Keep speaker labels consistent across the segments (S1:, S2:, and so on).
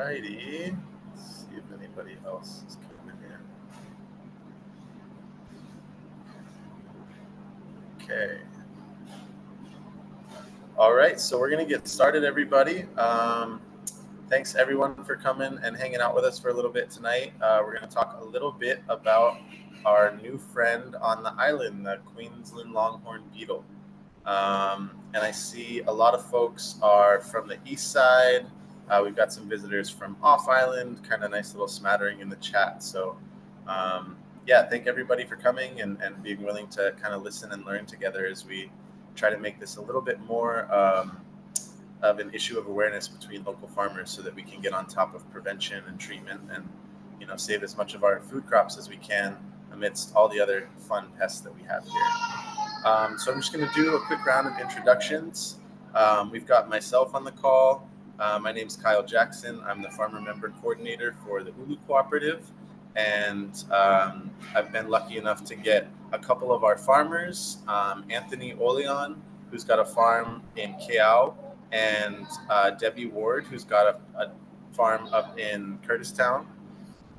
S1: righty. Let's see if anybody else is coming in. Okay. All right, so we're gonna get started, everybody. Um, thanks everyone for coming and hanging out with us for a little bit tonight. Uh, we're gonna talk a little bit about our new friend on the island, the Queensland Longhorn Beetle. Um, and I see a lot of folks are from the east side. Uh, we've got some visitors from off island, kind of nice little smattering in the chat. So, um, yeah, thank everybody for coming and, and being willing to kind of listen and learn together as we try to make this a little bit more um, of an issue of awareness between local farmers so that we can get on top of prevention and treatment and you know save as much of our food crops as we can amidst all the other fun pests that we have here. Um, so I'm just going to do a quick round of introductions. Um, we've got myself on the call. Uh, my name is Kyle Jackson. I'm the farmer member coordinator for the Ulu Cooperative. And um, I've been lucky enough to get a couple of our farmers, um, Anthony Oleon, who's got a farm in Kea'au, and uh, Debbie Ward, who's got a, a, farm up in Curtistown.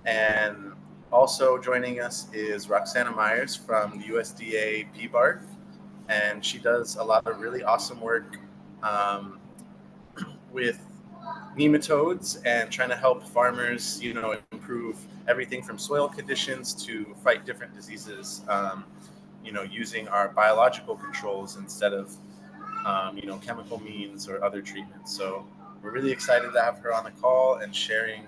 S1: And also joining us is Roxana Myers from the USDA PBARC, and she does a lot of really awesome work um, with nematodes and trying to help farmers, you know, improve everything from soil conditions to fight different diseases, um, you know, using our biological controls instead of, um, you know, chemical means or other treatments. So we're really excited to have her on the call and sharing,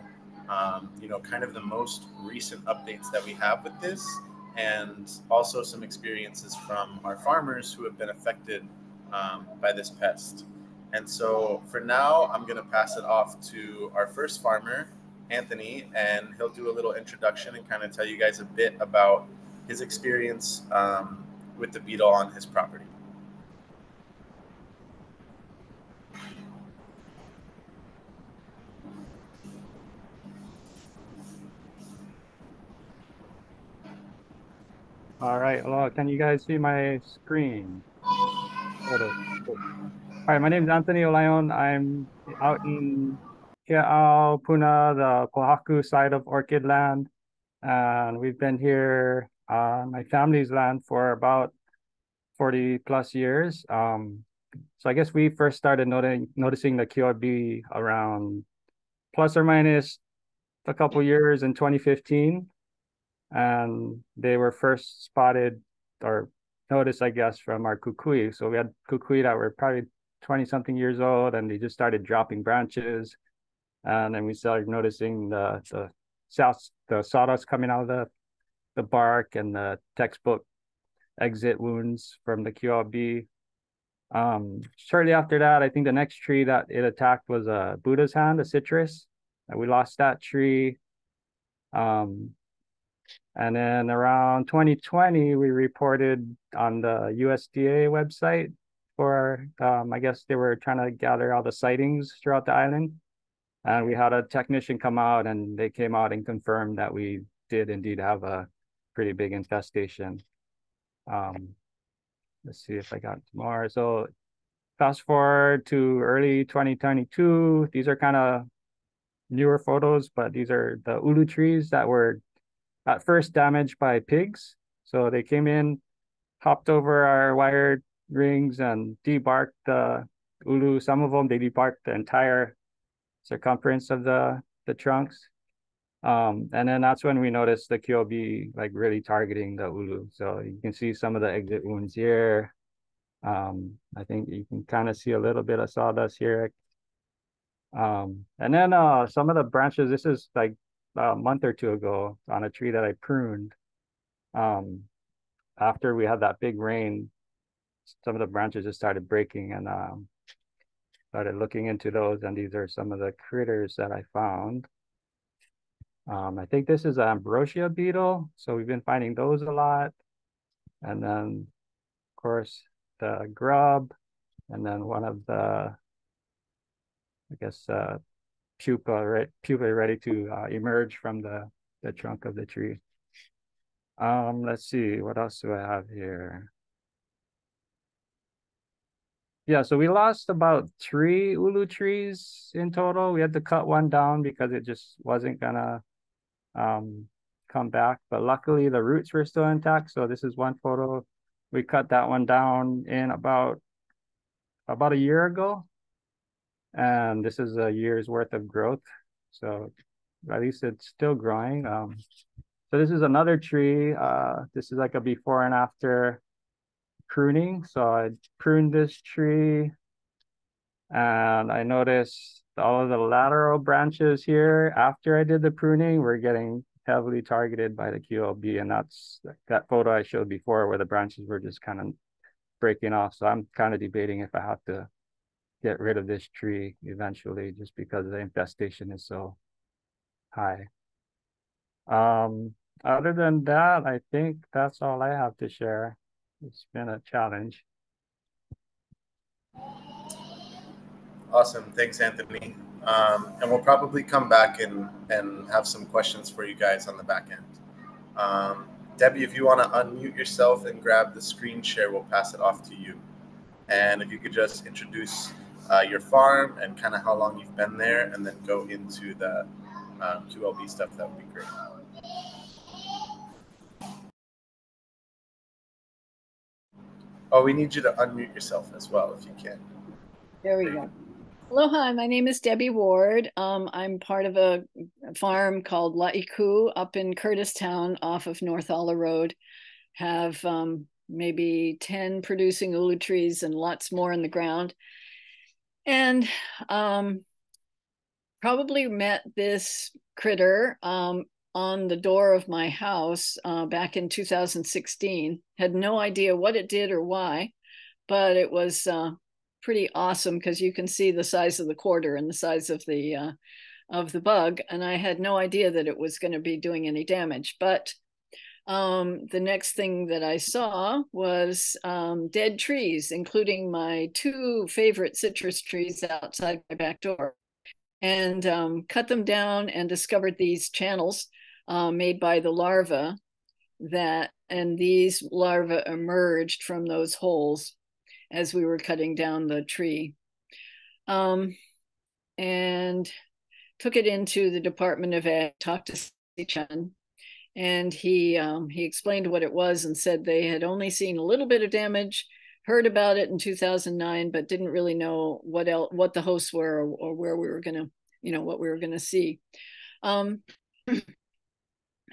S1: um, you know, kind of the most recent updates that we have with this and also some experiences from our farmers who have been affected um, by this pest. And so for now, I'm going to pass it off to our first farmer, Anthony, and he'll do a little introduction and kind of tell you guys a bit about his experience um, with the beetle on his property.
S2: All right, hello, can you guys see my screen? Hi, my name is Anthony Olayon. I'm out in Kea'au, Puna, the Kohaku side of Orchid Land. And we've been here on my family's land for about 40 plus years. Um, so I guess we first started noting, noticing the QLB around plus or minus a couple years in 2015. And they were first spotted or noticed, I guess, from our kukui. So we had kukui that were probably 20 something years old and they just started dropping branches. And then we started noticing the, the south, the sawdust coming out of the, the bark and the textbook exit wounds from the QLB. Um, shortly after that, I think the next tree that it attacked was a Buddha's hand, a citrus. And we lost that tree. Um, and then around 2020, we reported on the USDA website for, um, I guess they were trying to gather all the sightings throughout the island. And we had a technician come out and they came out and confirmed that we did indeed have a pretty big infestation. Um, let's see if I got more. So fast forward to early 2022, these are kind of newer photos, but these are the ulu trees that were at first damaged by pigs. So they came in, hopped over our wired rings and debarked the ulu. Some of them they debarked the entire circumference of the the trunks. Um, and then that's when we noticed the QLB like really targeting the ulu. So you can see some of the exit wounds here. Um, I think you can kind of see a little bit of sawdust here. Um, and then uh, some of the branches, this is like a month or two ago on a tree that I pruned. Um, after we had that big rain, some of the branches just started breaking and um, started looking into those. And these are some of the critters that I found. Um, I think this is an ambrosia beetle. So we've been finding those a lot. And then, of course, the grub. And then one of the, I guess, uh, pupa, right, pupa ready to uh, emerge from the, the trunk of the tree. Um, let's see, what else do I have here? Yeah, so we lost about three ulu trees in total. We had to cut one down because it just wasn't gonna um, come back. But luckily the roots were still intact. So this is one photo. We cut that one down in about about a year ago. And this is a year's worth of growth. So at least it's still growing. Um, so this is another tree. Uh, this is like a before and after pruning. So I pruned this tree and I noticed all of the lateral branches here after I did the pruning were getting heavily targeted by the QLB. And that's that photo I showed before where the branches were just kind of breaking off. So I'm kind of debating if I have to get rid of this tree eventually just because the infestation is so high. Um, other than that, I think that's all I have to share it's been a challenge.
S1: Awesome. Thanks, Anthony. Um, and we'll probably come back and, and have some questions for you guys on the back end. Um, Debbie, if you want to unmute yourself and grab the screen share, we'll pass it off to you. And if you could just introduce uh, your farm and kind of how long you've been there, and then go into the um, QLB stuff, that would be great. Oh, we need you to unmute yourself as well if you can.
S3: There we go. Aloha, my name is Debbie Ward. Um, I'm part of a farm called La'iku up in Curtistown off of North Ala Road. Have um, maybe 10 producing ulu trees and lots more in the ground. And um, probably met this critter um, on the door of my house uh, back in 2016. Had no idea what it did or why, but it was uh, pretty awesome because you can see the size of the quarter and the size of the uh, of the bug. And I had no idea that it was going to be doing any damage. But um, the next thing that I saw was um, dead trees, including my two favorite citrus trees outside my back door and um, cut them down and discovered these channels uh, made by the larva that and these larvae emerged from those holes as we were cutting down the tree. Um, and took it into the department of ed talked to Chen and he um, he explained what it was and said they had only seen a little bit of damage heard about it in 2009 but didn't really know what else what the hosts were or, or where we were going to you know what we were going to see. Um,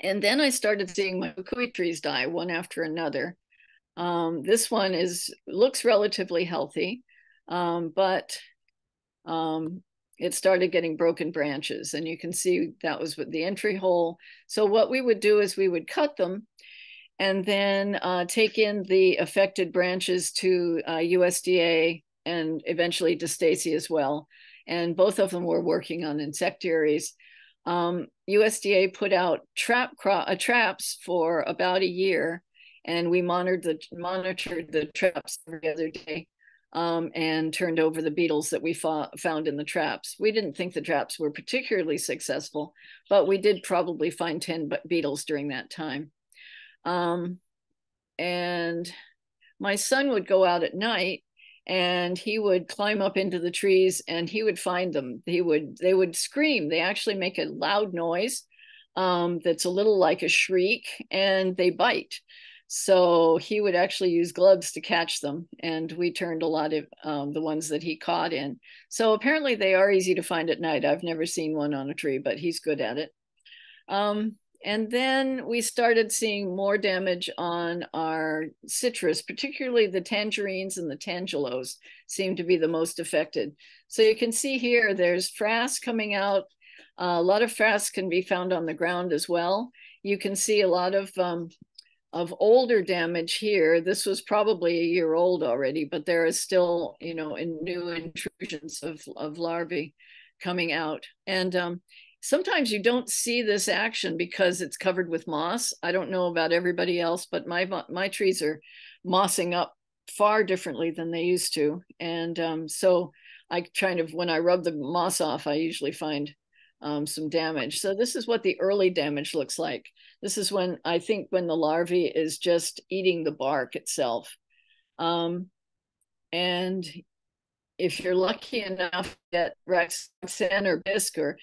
S3: and then I started seeing my kukui trees die one after another. Um, this one is looks relatively healthy, um, but um, it started getting broken branches, and you can see that was with the entry hole. So what we would do is we would cut them, and then uh, take in the affected branches to uh, USDA and eventually to Stacy as well. And both of them were working on insectaries um, USDA put out trap uh, traps for about a year, and we monitored the monitored the traps every other day, um, and turned over the beetles that we found in the traps. We didn't think the traps were particularly successful, but we did probably find ten beetles during that time. Um, and my son would go out at night and he would climb up into the trees and he would find them. He would they would scream. They actually make a loud noise um, that's a little like a shriek and they bite. So he would actually use gloves to catch them and we turned a lot of um, the ones that he caught in. So apparently they are easy to find at night. I've never seen one on a tree but he's good at it. Um, and then we started seeing more damage on our citrus, particularly the tangerines and the tangelos seem to be the most affected. So you can see here, there's frass coming out. Uh, a lot of frass can be found on the ground as well. You can see a lot of um, of older damage here. This was probably a year old already, but there is still, you know, in new intrusions of, of larvae coming out. And um, sometimes you don't see this action because it's covered with moss. I don't know about everybody else, but my my trees are mossing up far differently than they used to, and um, so I kind of when I rub the moss off, I usually find um, some damage. So this is what the early damage looks like. This is when I think when the larvae is just eating the bark itself. Um, and if you're lucky enough to get Roxanne or BIISC or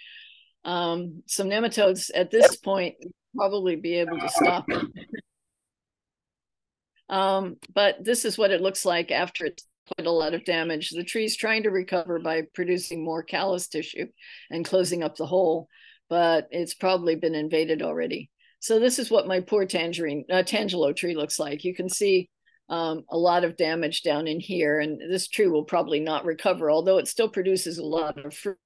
S3: um, some nematodes at this point, probably be able to stop it. Um, but this is what it looks like after it's quite a lot of damage. The tree's trying to recover by producing more callus tissue and closing up the hole, but it's probably been invaded already. So this is what my poor tangerine, uh, tangelo tree looks like. You can see um, a lot of damage down in here, and this tree will probably not recover, although it still produces a lot of fruit.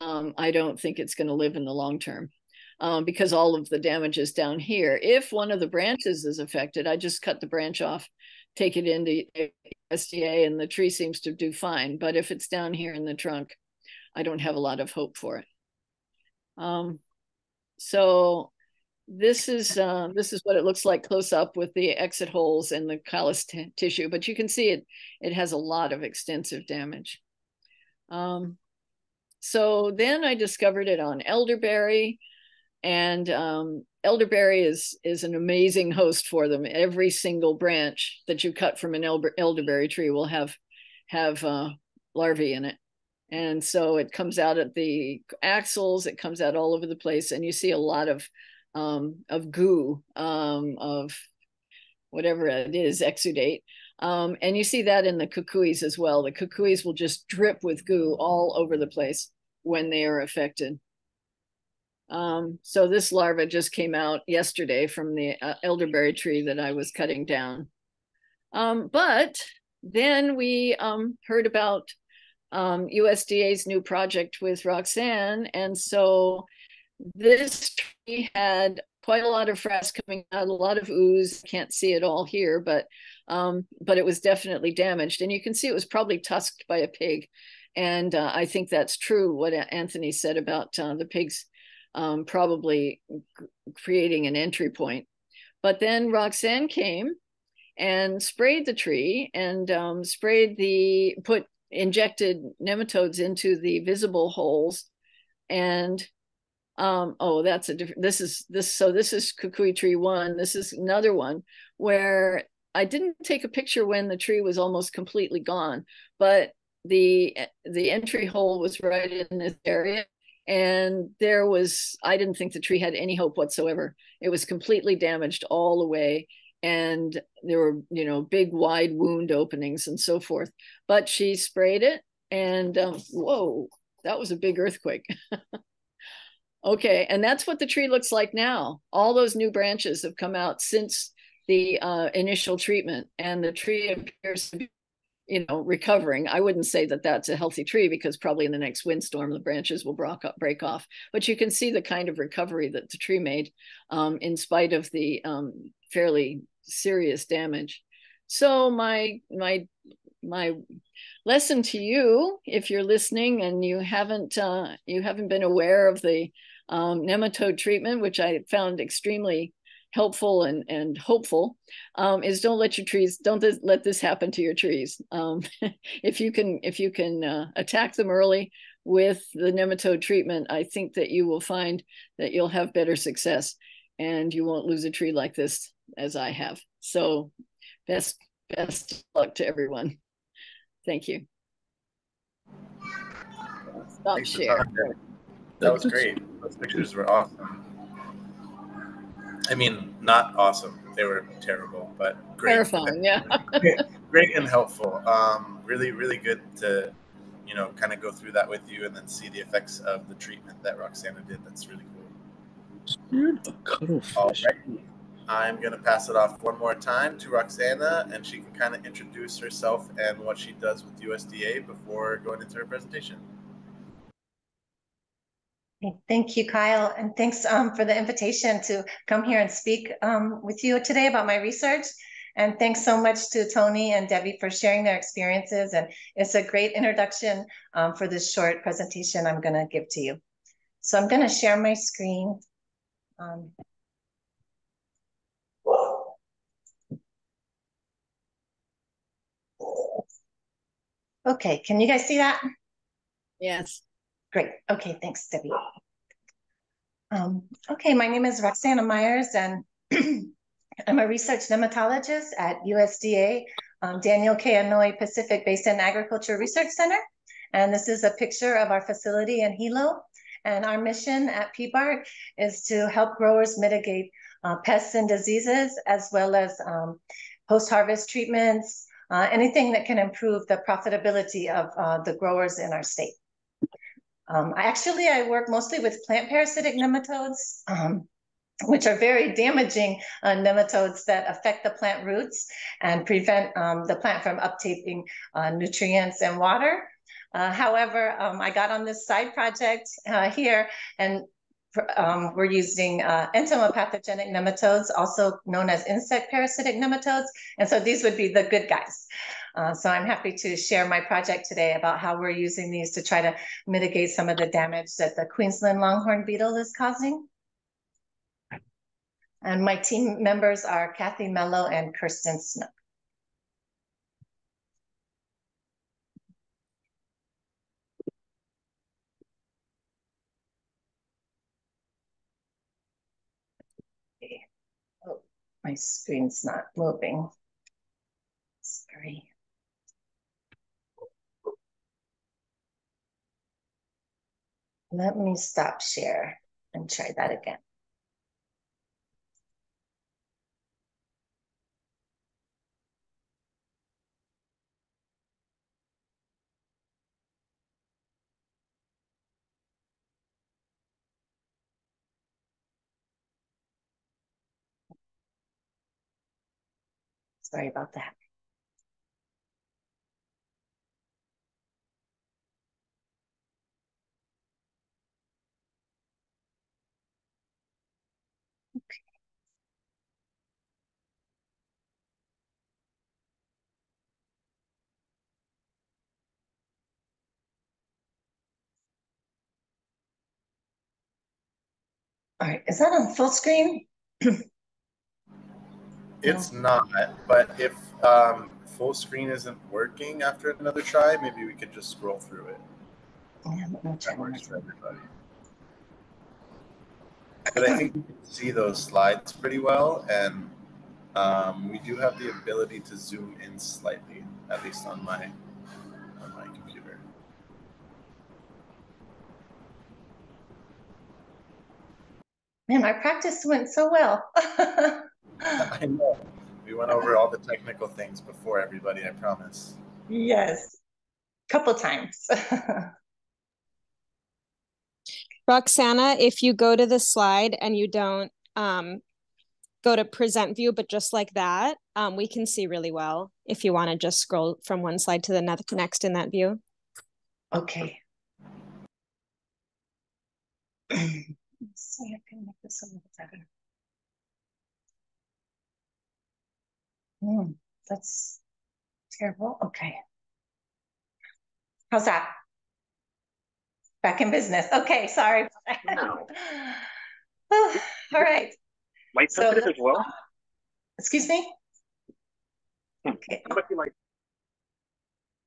S3: Um, I don't think it's going to live in the long term um, because all of the damage is down here. If one of the branches is affected, I just cut the branch off, take it into USDA, and the tree seems to do fine. But if it's down here in the trunk, I don't have a lot of hope for it. Um, so this is uh, this is what it looks like close up with the exit holes and the callus tissue, but you can see it it has a lot of extensive damage. Um, so then I discovered it on elderberry, and um, elderberry is is an amazing host for them. Every single branch that you cut from an elder, elderberry tree will have have uh, larvae in it, and so it comes out at the axils. It comes out all over the place, and you see a lot of um, of goo, um, of whatever it is, exudate. Um, and you see that in the kukuis as well. The kukuis will just drip with goo all over the place when they are affected. Um, so this larva just came out yesterday from the uh, elderberry tree that I was cutting down. Um, but then we um, heard about USDA's um, new project with Roxanne. And so this tree had quite a lot of frass coming out, a lot of ooze. Can't see it all here, but um, but it was definitely damaged, and you can see it was probably tusked by a pig. And uh, I think that's true. What Anthony said about uh, the pigs um, probably creating an entry point. But then Roxanne came and sprayed the tree and um, sprayed the put injected nematodes into the visible holes and um, oh, that's a different, this is this, so this is Kukui tree one. This is another one where I didn't take a picture when the tree was almost completely gone, but the, the entry hole was right in this area. And there was, I didn't think the tree had any hope whatsoever. It was completely damaged all the way and there were you know big wide wound openings and so forth but she sprayed it and um, whoa that was a big earthquake Okay, and that's what the tree looks like now. All those new branches have come out since the uh, initial treatment, and the tree appears to be, you know, recovering. I wouldn't say that that's a healthy tree because probably in the next windstorm the branches will break, up, break off. But you can see the kind of recovery that the tree made, um, in spite of the um, fairly serious damage. So my my my lesson to you, if you're listening and you haven't uh, you haven't been aware of the um, nematode treatment, which I found extremely helpful and, and hopeful, um, is don't let your trees, don't this, let this happen to your trees. Um, if you can, if you can uh, attack them early with the nematode treatment, I think that you will find that you'll have better success and you won't lose a tree like this as I have. So best, best luck to everyone. Thank you. Stop share.
S1: That was great. Those pictures were awesome. I mean, not awesome. They were terrible, but great.
S3: Terrifying, yeah.
S1: great, and helpful. Um, really, really good to, you know, kind of go through that with you and then see the effects of the treatment that Roxana did. That's really cool. a cuttlefish. All right. I'm going to pass it off one more time to Roxana, and she can kind of introduce herself and what she does with USDA before going into her presentation.
S4: Thank you, Kyle, and thanks um, for the invitation to come here and speak um, with you today about my research. And thanks so much to Tony and Debbie for sharing their experiences. And it's a great introduction um, for this short presentation I'm going to give to you. So I'm going to share my screen. Um, okay, can you guys see that?
S3: Yes.
S4: Great. Okay, thanks, Debbie. Um, okay, my name is Roxana Myers, and I'm a research nematologist at USDA um, Daniel K. Inouye Pacific Basin Agriculture Research Center. And this is a picture of our facility in Hilo. And our mission at PBARC is to help growers mitigate uh, pests and diseases, as well as um, post-harvest treatments, uh, anything that can improve the profitability of uh, the growers in our state. Um, I actually, I work mostly with plant parasitic nematodes, um, which are very damaging uh, nematodes that affect the plant roots and prevent um, the plant from uptaking uh, nutrients and water. Uh, however, um, I got on this side project uh, here and um, we're using uh, entomopathogenic nematodes, also known as insect parasitic nematodes. And so these would be the good guys. Uh, so I'm happy to share my project today about how we're using these to try to mitigate some of the damage that the Queensland longhorn beetle is causing. And my team members are Kathy Mello and Kirsten Snook. Oh, my screen's not moving. Sorry. Let me stop share and try that again. Sorry about that. All right, is that on full screen?
S1: It's not, but if um, full screen isn't working after another try, maybe we could just scroll through it.
S4: Yeah, I'm gonna try
S1: That works for everybody. But I think you can see those slides pretty well, and um, we do have the ability to zoom in slightly, at least on my on my computer.
S4: Man, our practice went so well.
S1: I know we went over all the technical things before everybody. I promise.
S4: Yes, A couple times.
S5: Roxana, if you go to the slide and you don't um, go to present view, but just like that, um, we can see really well if you want to just scroll from one slide to the ne- next in that view.
S4: Okay. See if I can make this a little better. Hmm, that's terrible. Okay. How's that? Back in business. Okay, sorry.
S6: No.
S4: All right.
S6: Light
S4: So
S6: sensitive as well?
S4: Excuse me?
S6: Hmm.
S4: Okay.
S6: How about you like,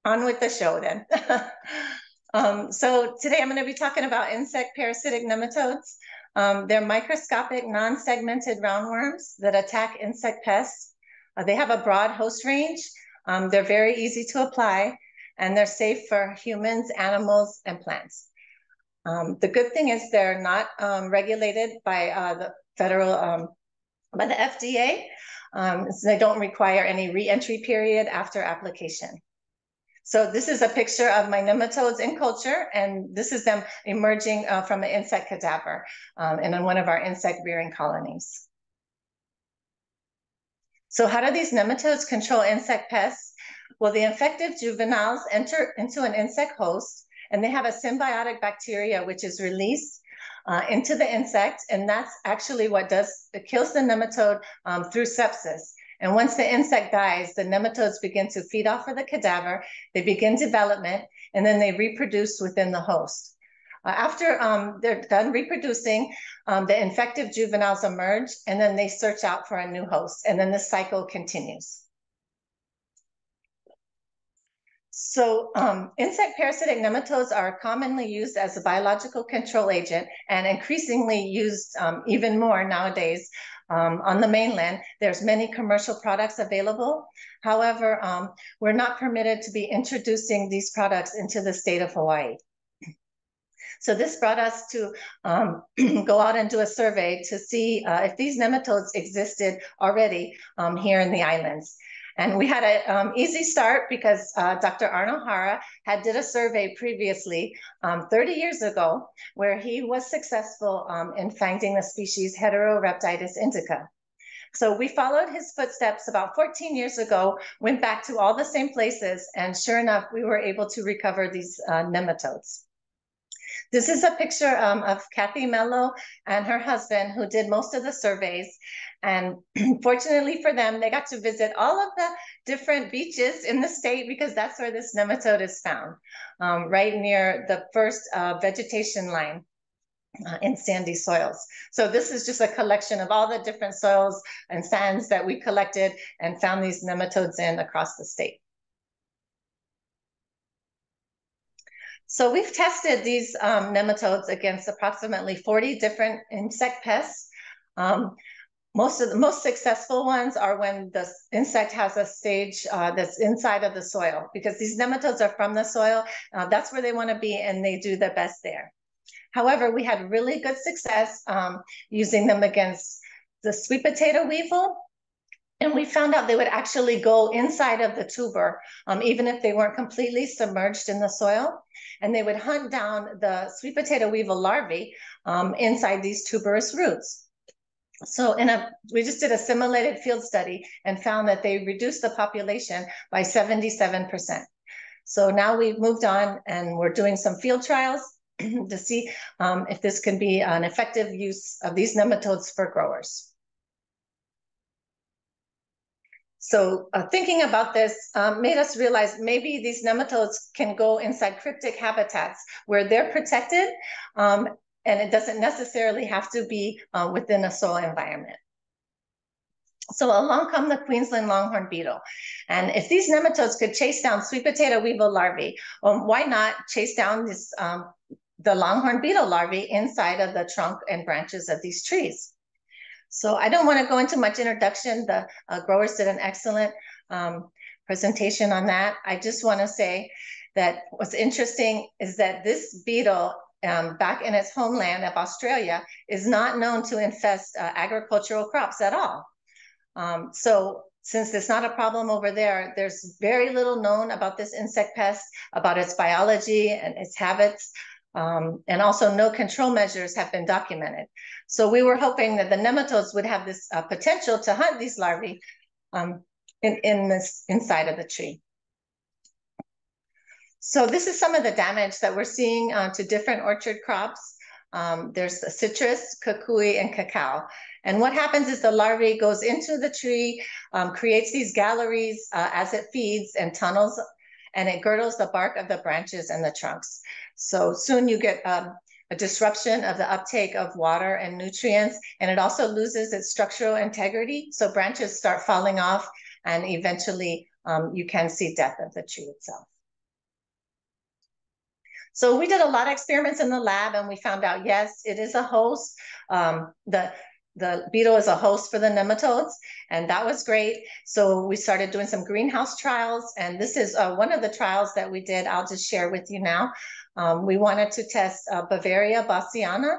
S4: on with the show then. um, so today I'm going to be talking about insect parasitic nematodes. Um, they're microscopic, non-segmented roundworms that attack insect pests. Uh, they have a broad host range. Um, they're very easy to apply, and they're safe for humans, animals, and plants. Um, the good thing is they're not um, regulated by uh, the federal, um, by the FDA. Um, so they don't require any re-entry period after application. So this is a picture of my nematodes in culture, and this is them emerging uh, from an insect cadaver um, and in one of our insect rearing colonies. So how do these nematodes control insect pests? Well, the infective juveniles enter into an insect host, and they have a symbiotic bacteria which is released uh, into the insect, and that's actually what does, it kills the nematode um, through sepsis. And once the insect dies, the nematodes begin to feed off of the cadaver, they begin development, and then they reproduce within the host. Uh, after um, they're done reproducing, um, the infective juveniles emerge, and then they search out for a new host, and then the cycle continues. So um, insect parasitic nematodes are commonly used as a biological control agent and increasingly used um, even more nowadays um, on the mainland. There's many commercial products available. However, um, we're not permitted to be introducing these products into the state of Hawaii. So this brought us to um, go out and do a survey to see uh, if these nematodes existed already um, here in the islands. And we had an um, easy start because uh, Dr. Arno Hara had did a survey previously um, 30 years ago where he was successful um, in finding the species Heterorhabditis indica. So we followed his footsteps about 14 years ago, went back to all the same places, and sure enough, we were able to recover these uh, nematodes. This is a picture um, of Kathy Mello and her husband who did most of the surveys. And fortunately for them, they got to visit all of the different beaches in the state because that's where this nematode is found, um, right near the first uh, vegetation line. Uh, in sandy soils. So this is just a collection of all the different soils and sands that we collected and found these nematodes in across the state. So we've tested these um, nematodes against approximately 40 different insect pests. Um, most of the most successful ones are when the insect has a stage uh, that's inside of the soil because these nematodes are from the soil. Uh, that's where they want to be and they do the best there. However, we had really good success um, using them against the sweet potato weevil. And we found out they would actually go inside of the tuber, um, even if they weren't completely submerged in the soil. And they would hunt down the sweet potato weevil larvae um, inside these tuberous roots. So in a, we just did a simulated field study and found that they reduced the population by 77%. So now we've moved on and we're doing some field trials to see um, if this can be an effective use of these nematodes for growers. So uh, thinking about this um, made us realize maybe these nematodes can go inside cryptic habitats where they're protected um, and it doesn't necessarily have to be uh, within a soil environment. So along come the Queensland longhorn beetle. And if these nematodes could chase down sweet potato weevil larvae, um, why not chase down this, um, the longhorn beetle larvae inside of the trunk and branches of these trees? So I don't want to go into much introduction. The uh, growers did an excellent um, presentation on that. I just want to say that what's interesting is that this beetle um, back in its homeland of Australia is not known to infest uh, agricultural crops at all. Um, so since it's not a problem over there, there's very little known about this insect pest, about its biology and its habits. Um, and also no control measures have been documented. So we were hoping that the nematodes would have this uh, potential to hunt these larvae um, in, in this inside of the tree. So this is some of the damage that we're seeing uh, to different orchard crops. Um, there's the citrus, kukui, and cacao. And what happens is the larvae goes into the tree, um, creates these galleries uh, as it feeds and tunnels, and it girdles the bark of the branches and the trunks. So soon you get um, a disruption of the uptake of water and nutrients, and it also loses its structural integrity. So branches start falling off, and eventually um, you can see death of the tree itself. So we did a lot of experiments in the lab and we found out, yes, it is a host. Um, the, the beetle is a host for the nematodes and that was great. So we started doing some greenhouse trials and this is uh, one of the trials that we did. I'll just share with you now. Um, we wanted to test uh, Beauveria bassiana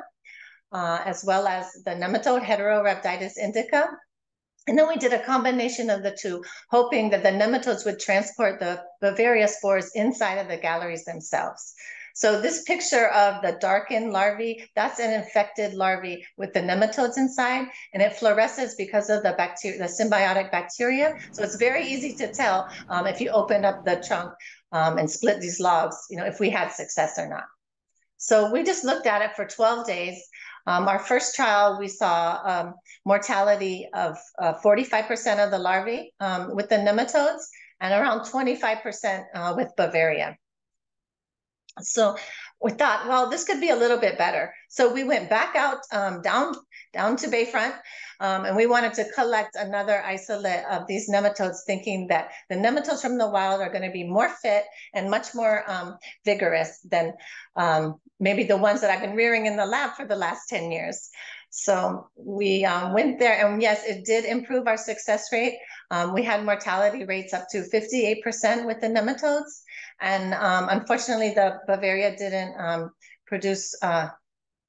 S4: uh, as well as the nematode Heterorhabditis indica. And then we did a combination of the two, hoping that the nematodes would transport the Beauveria spores inside of the galleries themselves. So this picture of the darkened larvae, that's an infected larvae with the nematodes inside, and it fluoresces because of the bacteria, the symbiotic bacteria. So it's very easy to tell um, if you open up the trunk um, and split these logs, you know, if we had success or not. So we just looked at it for 12 days. Um, our first trial, we saw um, mortality of 45% uh, of the larvae um, with the nematodes and around 25% uh, with Beauveria. So we thought, well, this could be a little bit better. So we went back out um, down down to Bayfront, um, and we wanted to collect another isolate of these nematodes, thinking that the nematodes from the wild are going to be more fit and much more um, vigorous than um, maybe the ones that I've been rearing in the lab for the last 10 years. So we um, went there, and yes, it did improve our success rate. Um, we had mortality rates up to 58% with the nematodes. And um, unfortunately, the Beauveria didn't um, produce, uh,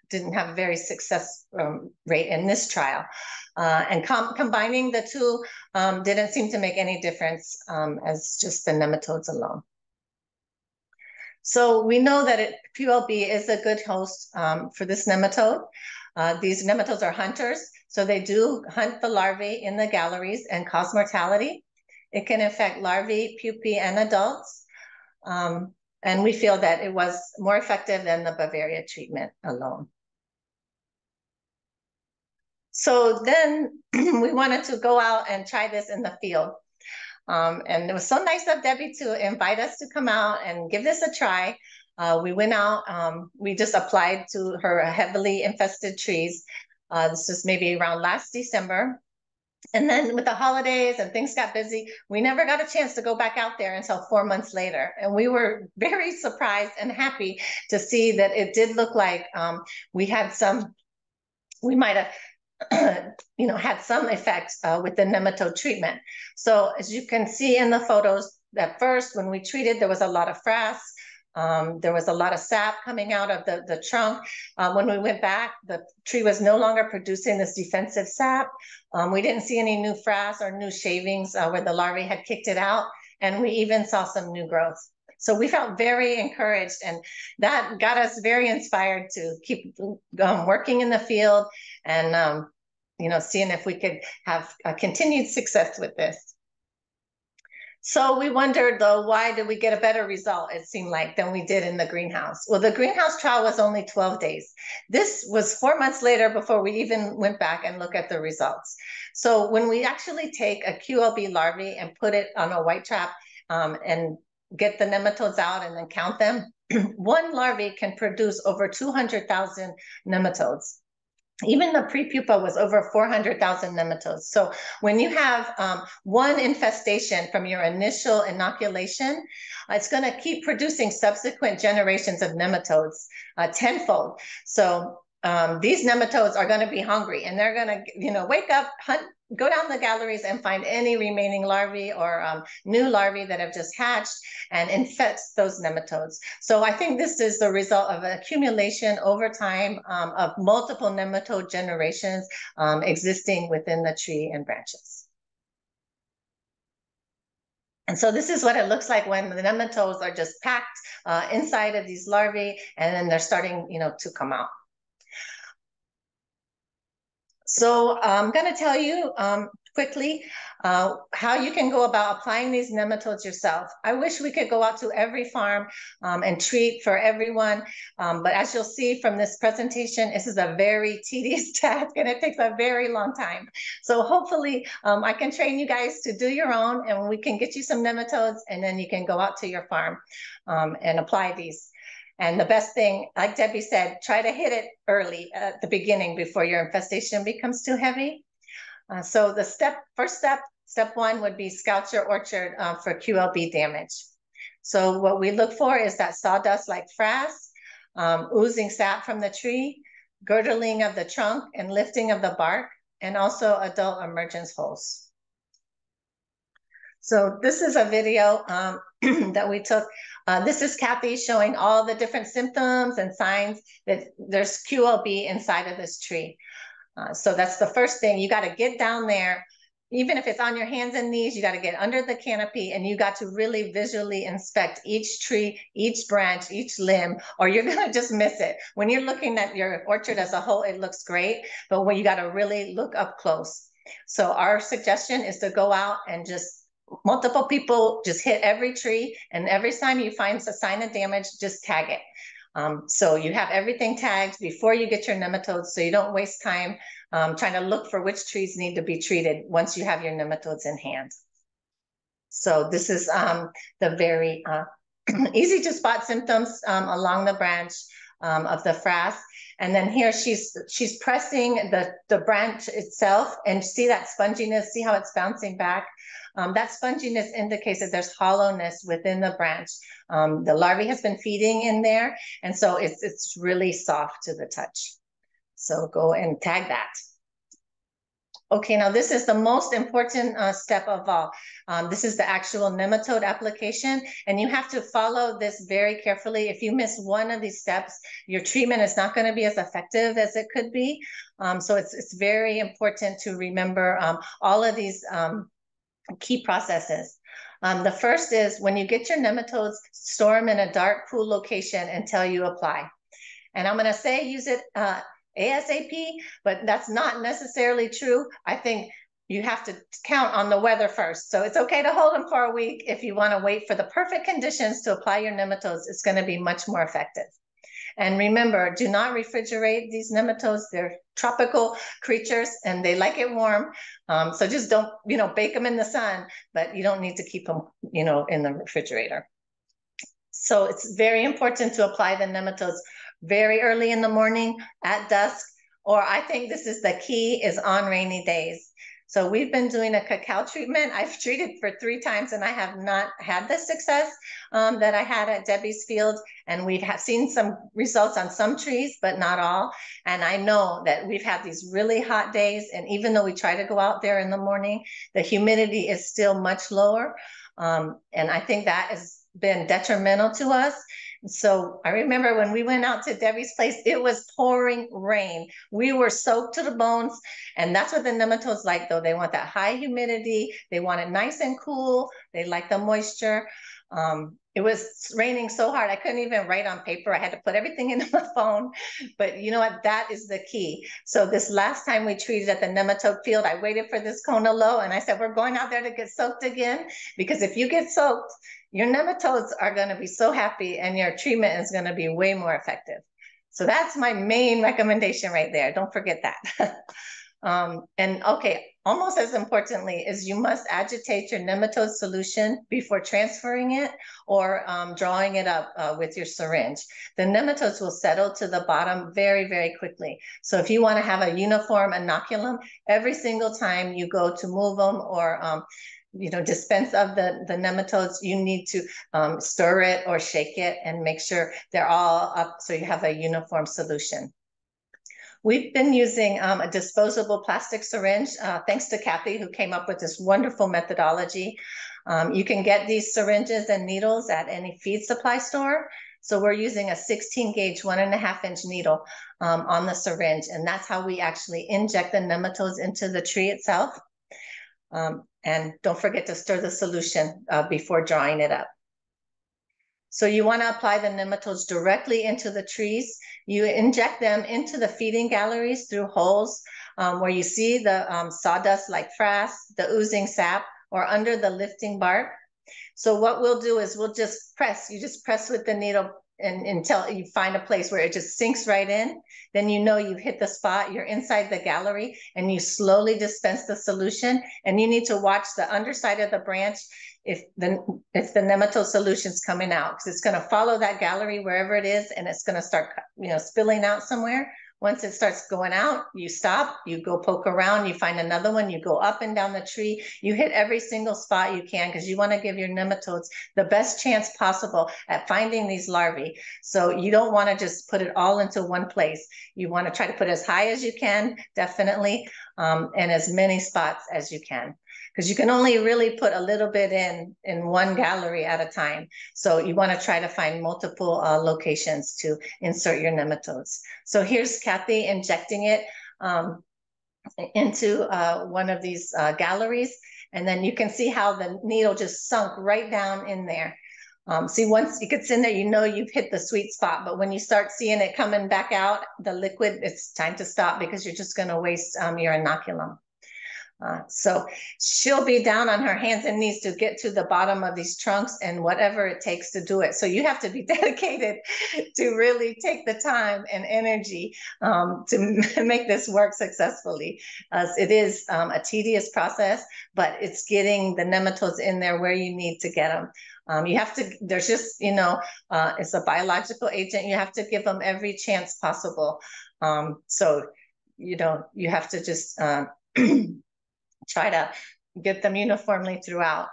S4: didn't have a very success um, rate in this trial. Uh, and com combining the two um, didn't seem to make any difference as just the nematodes alone. So we know that it, QLB is a good host for this nematode. Uh, these nematodes are hunters, so they do hunt the larvae in the galleries and cause mortality. It can affect larvae, pupae, and adults. Um, and we feel that it was more effective than the Beauveria treatment alone. So then we wanted to go out and try this in the field. Um, and it was so nice of Debbie to invite us to come out and give this a try. Uh, we went out, um, we just applied to her heavily infested trees. Uh, this was maybe around last December. And then with the holidays and things got busy, we never got a chance to go back out there until four months later. And we were very surprised and happy to see that it did look like um, we had some, we might have you know, had some effects uh, with the nematode treatment. So as you can see in the photos, at first when we treated, there was a lot of frass, um, there was a lot of sap coming out of the, the trunk. Uh, when we went back, the tree was no longer producing this defensive sap. Um, we didn't see any new frass or new shavings uh, where the larvae had kicked it out. And we even saw some new growth. So we felt very encouraged and that got us very inspired to keep um, working in the field and, um, you know, seeing if we could have continued success with this. So we wondered though, why did we get a better result, it seemed like, than we did in the greenhouse? Well, the greenhouse trial was only 12 days. This was four months later before we even went back and look at the results. So when we actually take a QLB larvae and put it on a white trap um, and get the nematodes out and then count them, one larvae can produce over 200,000 nematodes even the prepupa was over 400,000 nematodes. So when you have um, one infestation from your initial inoculation, uh, it's going to keep producing subsequent generations of nematodes uh, tenfold. So um, these nematodes are going to be hungry and they're going to, you know, wake up, hunt go down the galleries and find any remaining larvae or um, new larvae that have just hatched and infect those nematodes. So I think this is the result of accumulation over time um, of multiple nematode generations um, existing within the tree and branches. And so this is what it looks like when the nematodes are just packed uh, inside of these larvae and then they're starting, you know, to come out. So I'm going to tell you um, quickly uh, how you can go about applying these nematodes yourself. I wish we could go out to every farm um, and treat for everyone, um, but as you'll see from this presentation, this is a very tedious task and it takes a very long time. So hopefully um, I can train you guys to do your own and we can get you some nematodes and then you can go out to your farm um, and apply these. And the best thing, like Debbie said, try to hit it early at the beginning before your infestation becomes too heavy. Uh, so the step, first step, step one would be scout your orchard uh, for QLB damage. So what we look for is that sawdust-like frass, um, oozing sap from the tree, girdling of the trunk and lifting of the bark, and also adult emergence holes. So this is a video um, that we took. Uh, this is Kathy showing all the different symptoms and signs that there's QLB inside of this tree. Uh, so that's the first thing. You got to get down there. Even if it's on your hands and knees, you got to get under the canopy and you got to really visually inspect each tree, each branch, each limb, or you're going to just miss it. When you're looking at your orchard as a whole, it looks great, but when you got to really look up close. So our suggestion is to go out and just multiple people just hit every tree and every time you find a sign of damage, just tag it. Um, so you have everything tagged before you get your nematodes so you don't waste time um, trying to look for which trees need to be treated once you have your nematodes in hand. So this is um, the very uh, easy to spot symptoms um, along the branch um, of the frass. And then here she's she's pressing the, the branch itself and see that sponginess, see how it's bouncing back. Um, that sponginess indicates that there's hollowness within the branch. Um, the larvae has been feeding in there, and so it's, it's really soft to the touch. So go and tag that. Okay, now this is the most important uh, step of all. Um, this is the actual nematode application, and you have to follow this very carefully. If you miss one of these steps, your treatment is not going to be as effective as it could be. Um, so it's, it's very important to remember um, all of these um, key processes. Um, the first is when you get your nematodes, store them in a dark, cool location until you apply. And I'm going to say use it uh, ASAP, but that's not necessarily true. I think you have to count on the weather first. So it's okay to hold them for a week. If you want to wait for the perfect conditions to apply your nematodes, it's going to be much more effective. And remember, do not refrigerate these nematodes. They're tropical creatures and they like it warm. Um, so just don't, you know, bake them in the sun, but you don't need to keep them, you know, in the refrigerator. So it's very important to apply the nematodes very early in the morning, at dusk, or I think this is the key is on rainy days. So we've been doing a cacao treatment. I've treated for three times and I have not had the success um, that I had at Debbie's field. And we've have seen some results on some trees, but not all. And I know that we've had these really hot days. And even though we try to go out there in the morning, the humidity is still much lower. Um, and I think that has been detrimental to us. So I remember when we went out to Debbie's place, it was pouring rain. We were soaked to the bones. And that's what the nematodes like, though. They want that high humidity. They want it nice and cool. They like the moisture. Um, it was raining so hard, I couldn't even write on paper. I had to put everything into my phone. But you know what? That is the key. So this last time we treated at the nematode field, I waited for this Kona low and I said, we're going out there to get soaked again. Because if you get soaked, your nematodes are going to be so happy and your treatment is going to be way more effective. So that's my main recommendation right there. Don't forget that. um, and okay, almost as importantly is you must agitate your nematode solution before transferring it or um, drawing it up uh, with your syringe. The nematodes will settle to the bottom very, very quickly. So if you want to have a uniform inoculum, every single time you go to move them or um, you know, dispense of the, the nematodes, you need to um, stir it or shake it and make sure they're all up so you have a uniform solution. We've been using um, a disposable plastic syringe, uh, thanks to Kathy, who came up with this wonderful methodology. Um, you can get these syringes and needles at any feed supply store. So we're using a 16 gauge, one and a half inch needle um, on the syringe. And that's how we actually inject the nematodes into the tree itself. Um, and don't forget to stir the solution uh, before drawing it up. So you want to apply the nematodes directly into the trees. You inject them into the feeding galleries through holes um, where you see the um, sawdust like frass, the oozing sap, or under the lifting bark. So what we'll do is we'll just press, you just press with the needle and until you find a place where it just sinks right in, then you know you've hit the spot, you're inside the gallery, and you slowly dispense the solution. And you need to watch the underside of the branch if the if the nematode solution's coming out, because it's going to follow that gallery wherever it is, and it's going to start you know spilling out somewhere. Once it starts going out, you stop, you go poke around, you find another one, you go up and down the tree, you hit every single spot you can because you want to give your nematodes the best chance possible at finding these larvae. So you don't want to just put it all into one place. You want to try to put as high as you can, definitely, um, and as many spots as you can because you can only really put a little bit in in one gallery at a time. So you want to try to find multiple uh, locations to insert your nematodes. So here's Kathy injecting it um, into uh, one of these uh, galleries. And then you can see how the needle just sunk right down in there. Um, see, once it gets in there, you know you've hit the sweet spot. But when you start seeing it coming back out, the liquid, it's time to stop because you're just going to waste um, your inoculum. Uh, so she'll be down on her hands and knees to get to the bottom of these trunks and whatever it takes to do it. So you have to be dedicated to really take the time and energy um, to make this work successfully. As it is um, a tedious process, but it's getting the nematodes in there where you need to get them. Um, you have to, there's just, you know, uh, it's a biological agent. You have to give them every chance possible. Um, so, you know, you have to just uh, try to get them uniformly throughout.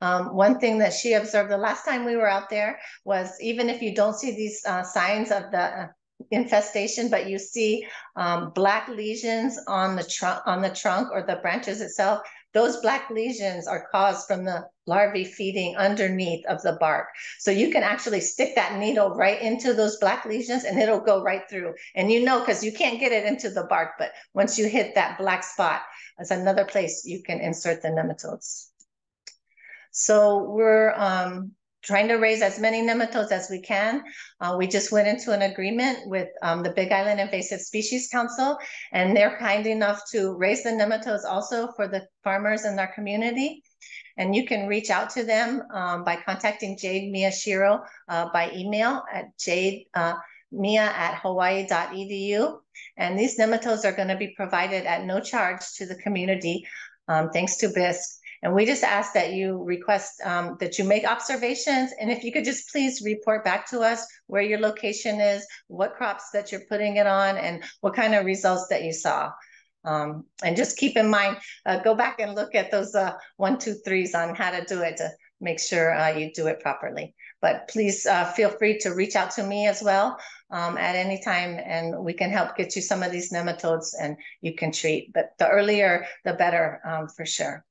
S4: Um, one thing that she observed the last time we were out there was even if you don't see these uh, signs of the uh, infestation, but you see um, black lesions on the trunk on the trunk or the branches itself, those black lesions are caused from the larvae feeding underneath of the bark. So you can actually stick that needle right into those black lesions and it'll go right through. And you know, because you can't get it into the bark, but once you hit that black spot, that's another place you can insert the nematodes. So we're um, trying to raise as many nematodes as we can. Uh, we just went into an agreement with um, the Big Island Invasive Species Council, and they're kind enough to raise the nematodes also for the farmers in our community. And you can reach out to them um, by contacting Jade Miyashiro uh, by email at jade uh, mia at hawaii.edu. And these nematodes are going to be provided at no charge to the community, um, thanks to BIISC. And we just ask that you request um, that you make observations. And if you could just please report back to us where your location is, what crops that you're putting it on, and what kind of results that you saw. Um, and just keep in mind, uh, go back and look at those uh, one, two, threes on how to do it to make sure uh, you do it properly. But please uh, feel free to reach out to me as well um, at any time, and we can help get you some of these nematodes and you can treat. But the earlier, the better um, for sure.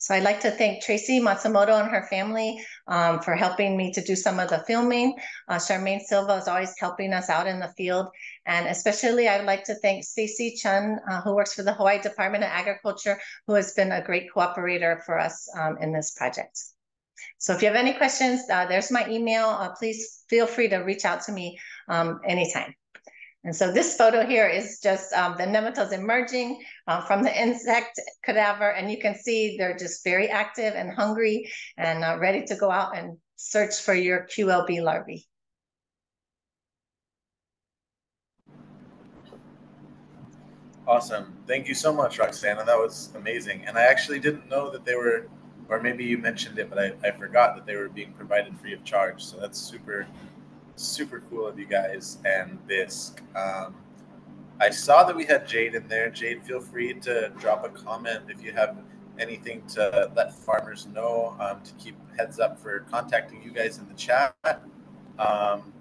S4: So I'd like to thank Tracy Matsumoto and her family um, for helping me to do some of the filming. Uh, Charmaine Silva is always helping us out in the field. And especially I'd like to thank Stacy Chun, uh, who works for the Hawaii Department of Agriculture, who has been a great cooperator for us um, in this project. So if you have any questions, uh, there's my email. Uh, please feel free to reach out to me um, anytime. And so this photo here is just um, the nematodes emerging uh, from the insect cadaver. And you can see they're just very active and hungry and uh, ready to go out and search for your QLB larvae.
S1: Awesome. Thank you so much, Roxana. That was amazing. And I actually didn't know that they were, or maybe you mentioned it, but I, I forgot that they were being provided free of charge. So that's super super cool of you guys and BIISC. Um, I saw that we had Jade in there. Jade, feel free to drop a comment if you have anything to let farmers know um, to keep heads up for contacting you guys in the chat. Um,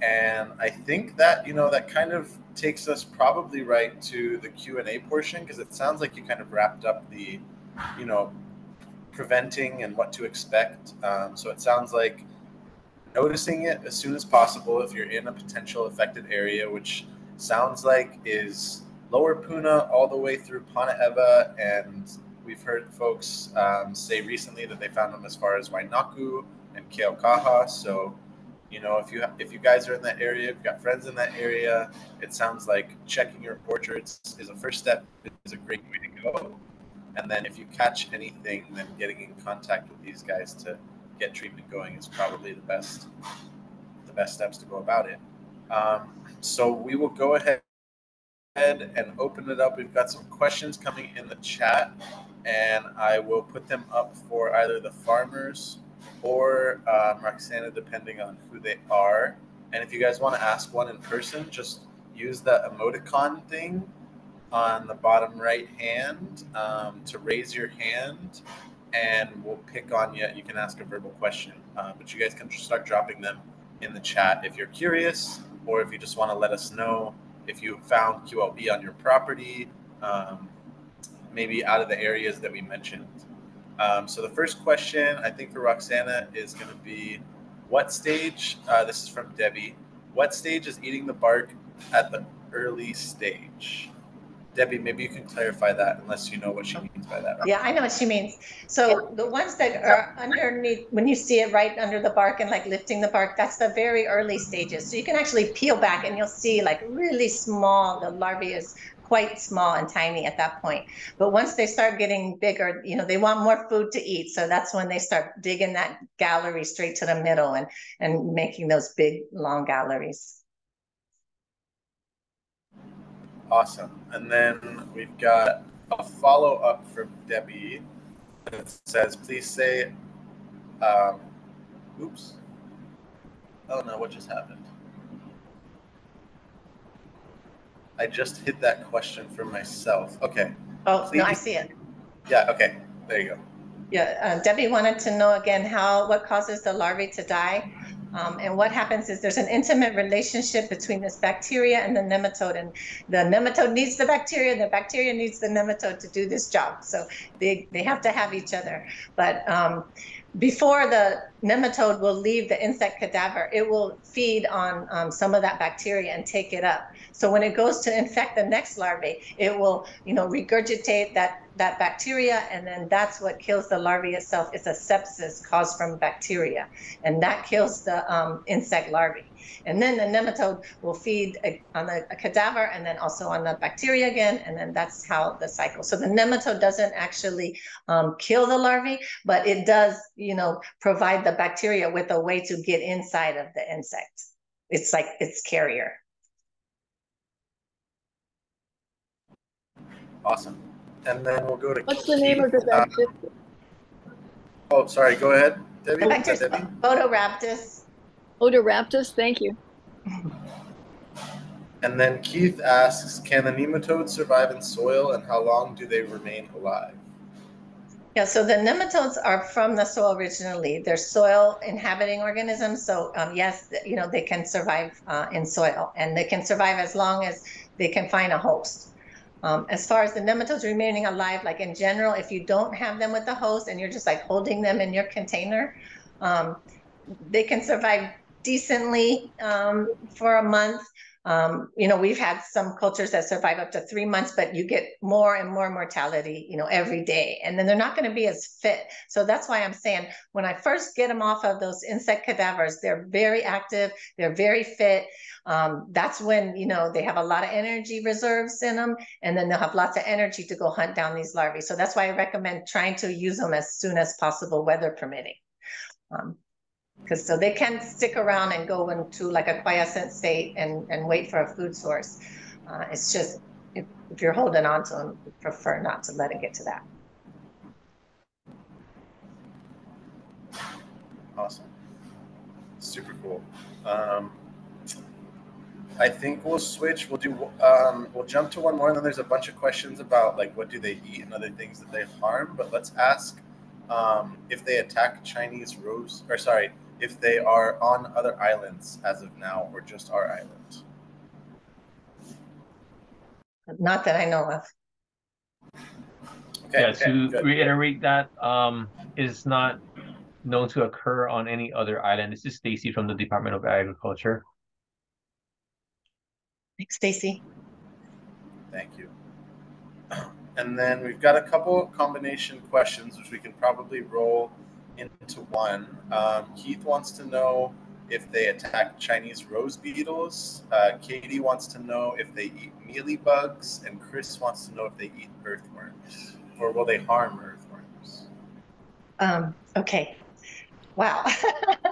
S1: and I think that you know that kind of takes us probably right to the Q and A portion because it sounds like you kind of wrapped up the, you know, preventing and what to expect. Um, so it sounds like noticing it as soon as possible if you're in a potential affected area, which sounds like is Lower Puna all the way through Panaewa. And we've heard folks um, say recently that they found them as far as Wainaku and Keaukaha. So, you know, if you if you guys are in that area, if you've got friends in that area, it sounds like checking your orchards is a first step. is a great way to go. And then if you catch anything, then getting in contact with these guys to get treatment going is probably the best the best steps to go about it. Um, so we will go ahead and open it up. We've got some questions coming in the chat, and I will put them up for either the farmers or um, Roxana, depending on who they are. And if you guys want to ask one in person, just use the emoticon thing on the bottom right hand um, to raise your hand and we'll pick on you. You can ask a verbal question, uh, but you guys can start dropping them in the chat if you're curious, or if you just want to let us know if you found QLB on your property, um, maybe out of the areas that we mentioned. Um, so the first question, I think for Roxana, is going to be, what stage? Uh, this is from Debbie. What stage is eating the bark at the early stage? Debbie, maybe you can clarify that unless you know what she means by that.
S4: Yeah, I know what she means. So the ones that are underneath, when you see it right under the bark and like lifting the bark, that's the very early stages. So you can actually peel back and you'll see like really small, the larvae is quite small and tiny at that point. But once they start getting bigger, you know, they want more food to eat. So that's when they start digging that gallery straight to the middle and, and making those big, long galleries.
S1: Awesome. And then we've got a follow up from Debbie that says, please say, um, oops. Oh no, what just happened? I just hit that question for myself. Okay.
S4: Oh, no, I see it.
S1: Yeah, okay. There you go.
S4: Yeah, uh, Debbie wanted to know again how, what causes the larvae to die? Um, and what happens is there's an intimate relationship between this bacteria and the nematode, and the nematode needs the bacteria, and the bacteria needs the nematode to do this job. So they, they have to have each other. But um, before the nematode will leave the insect cadaver, it will feed on um, some of that bacteria and take it up. So when it goes to infect the next larvae, it will, you know, regurgitate that that bacteria, and then that's what kills the larvae itself. It's a sepsis caused from bacteria, and that kills the um, insect larvae. And then the nematode will feed a, on the a cadaver, and then also on the bacteria again, and then that's how the cycle. So the nematode doesn't actually um, kill the larvae, but it does, you know, provide the bacteria with a way to get inside of the insect. It's like its carrier.
S1: Awesome. And then we'll go to
S3: What's the name of the
S1: Keith. Uh, oh, sorry. Go ahead, Debbie.
S4: The
S1: Was that
S4: bacteria,
S1: Debbie?
S4: Photorhabdus.
S3: Photorhabdus, thank you.
S1: And then Keith asks, can the nematodes survive in soil and how long do they remain alive?
S4: Yeah, so the nematodes are from the soil originally. They're soil inhabiting organisms. So um, yes, you know, they can survive uh, in soil and they can survive as long as they can find a host. Um, as far as the nematodes remaining alive, like in general, if you don't have them with the host and you're just like holding them in your container, um, they can survive decently um, for a month. Um, you know, we've had some cultures that survive up to three months, but you get more and more mortality, you know, every day. And then they're not going to be as fit. So that's why I'm saying when I first get them off of those insect cadavers, they're very active, they're very fit. Um, that's when, you know, they have a lot of energy reserves in them, and then they'll have lots of energy to go hunt down these larvae. So that's why I recommend trying to use them as soon as possible, weather permitting. Um, because so they can stick around and go into like a quiescent state and, and wait for a food source. Uh, it's just if, if you're holding on to them, prefer not to let it get to that.
S1: Awesome. Super cool. Um, I think we'll switch. We'll do. Um, we'll jump to one more, and then there's a bunch of questions about like what do they eat and other things that they harm. But let's ask um, if they attack Chinese rose, or sorry, if they are on other islands as of now, or just our island.
S4: Not that I know of.
S1: Okay.
S7: yeah,
S1: okay,
S7: to
S1: good.
S7: reiterate that, um, is not known to occur on any other island. This is Stacy from the Department of Agriculture.
S4: Thanks, Stacy.
S1: Thank you. And then we've got a couple combination questions, which we can probably roll into one. Um, Keith wants to know if they attack Chinese rose beetles. Uh, Katie wants to know if they eat mealy bugs, and Chris wants to know if they eat earthworms, or will they harm earthworms?
S4: Um, okay. Wow.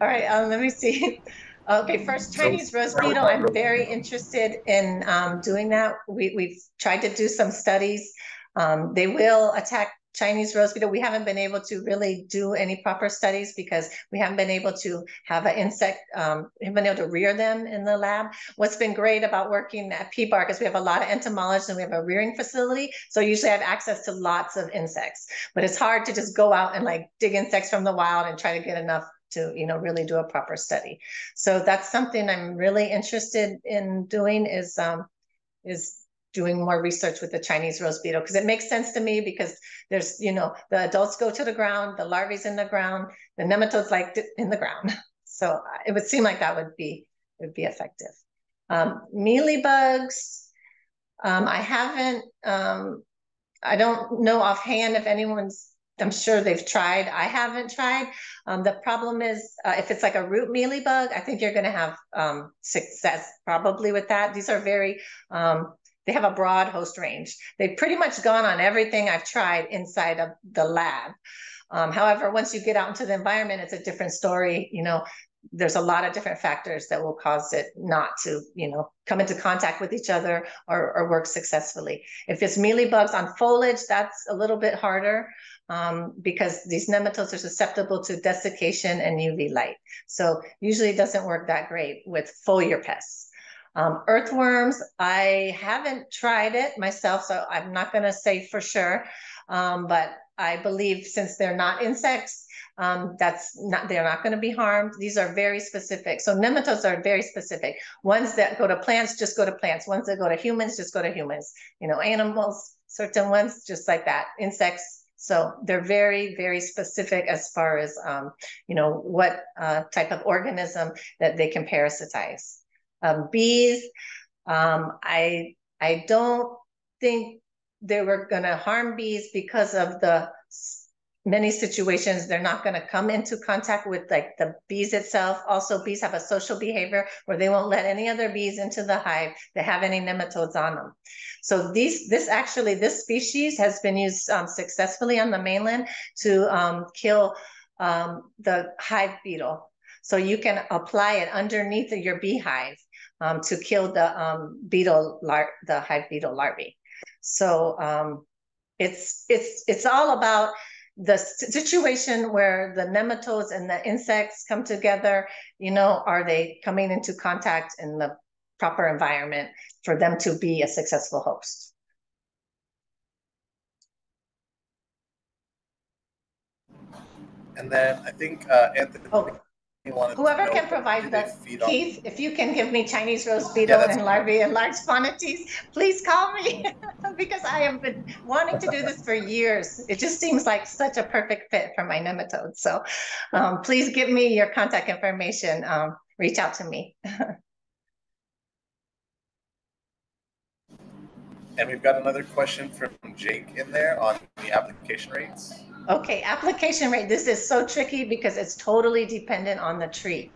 S4: All right, um, let me see. Okay, first
S1: So-
S4: Chinese rose beetle. I'm very interested in um, doing that. We, we've tried to do some studies. Um, they will attack Chinese rose beetle. We haven't been able to really do any proper studies because we haven't been able to have an insect, um, haven't been able to rear them in the lab. What's been great about working at PBARC is we have a lot of entomologists and we have a rearing facility. So usually I have access to lots of insects, but it's hard to just go out and like dig insects from the wild and try to get enough to, you know, really do a proper study. So that's something I'm really interested in doing is, um, is doing more research with the Chinese rose beetle because it makes sense to me because there's, you know, the adults go to the ground, the larvae's in the ground, the nematodes like in the ground. So uh, it would seem like that would be would be effective. Um, mealy bugs, um, I haven't. Um, I don't know offhand if anyone's. I'm sure they've tried. I haven't tried. Um, the problem is uh, if it's like a root mealy bug, I think you're going to have um, success probably with that. These are very um, they have a broad host range. They've pretty much gone on everything I've tried inside of the lab. Um, however, once you get out into the environment, it's a different story. You know, there's a lot of different factors that will cause it not to, you know, come into contact with each other or, or work successfully. If it's mealybugs on foliage, that's a little bit harder um, because these nematodes are susceptible to desiccation and UV light. So usually it doesn't work that great with foliar pests. Um, earthworms, I haven't tried it myself, so I'm not going to say for sure. Um, but I believe since they're not insects, um, that's not they're not going to be harmed. These are very specific. So nematodes are very specific. Ones that go to plants just go to plants. Ones that go to humans just go to humans. You know, animals, certain ones just like that. Insects. So they're very, very specific as far as um, you know what uh, type of organism that they can parasitize. Bees, um, I I don't think they were going to harm bees because of the many situations they're not going to come into contact with like the bees itself. Also bees have a social behavior where they won't let any other bees into the hive that have any nematodes on them. So these this actually this species has been used um, successfully on the mainland to um, kill um, the hive beetle. So you can apply it underneath your beehive um, to kill the um, beetle lar- the hive beetle larvae so um, it's it's it's all about the situation where the nematodes and the insects come together. You know, are they coming into contact in the proper environment for them to be a successful host?
S1: And then I think uh, Anthony.
S4: Oh Whoever can provide the, Keith, if you can give me Chinese rose beetle yeah, and larvae in large quantities, please call me because I have been wanting to do this for years. It just seems like such a perfect fit for my nematodes. So um, please give me your contact information. Um, reach out to me.
S1: and we've got another question from Jake in there on the application rates.
S4: Okay, application rate. This is so tricky because it's totally dependent on the tree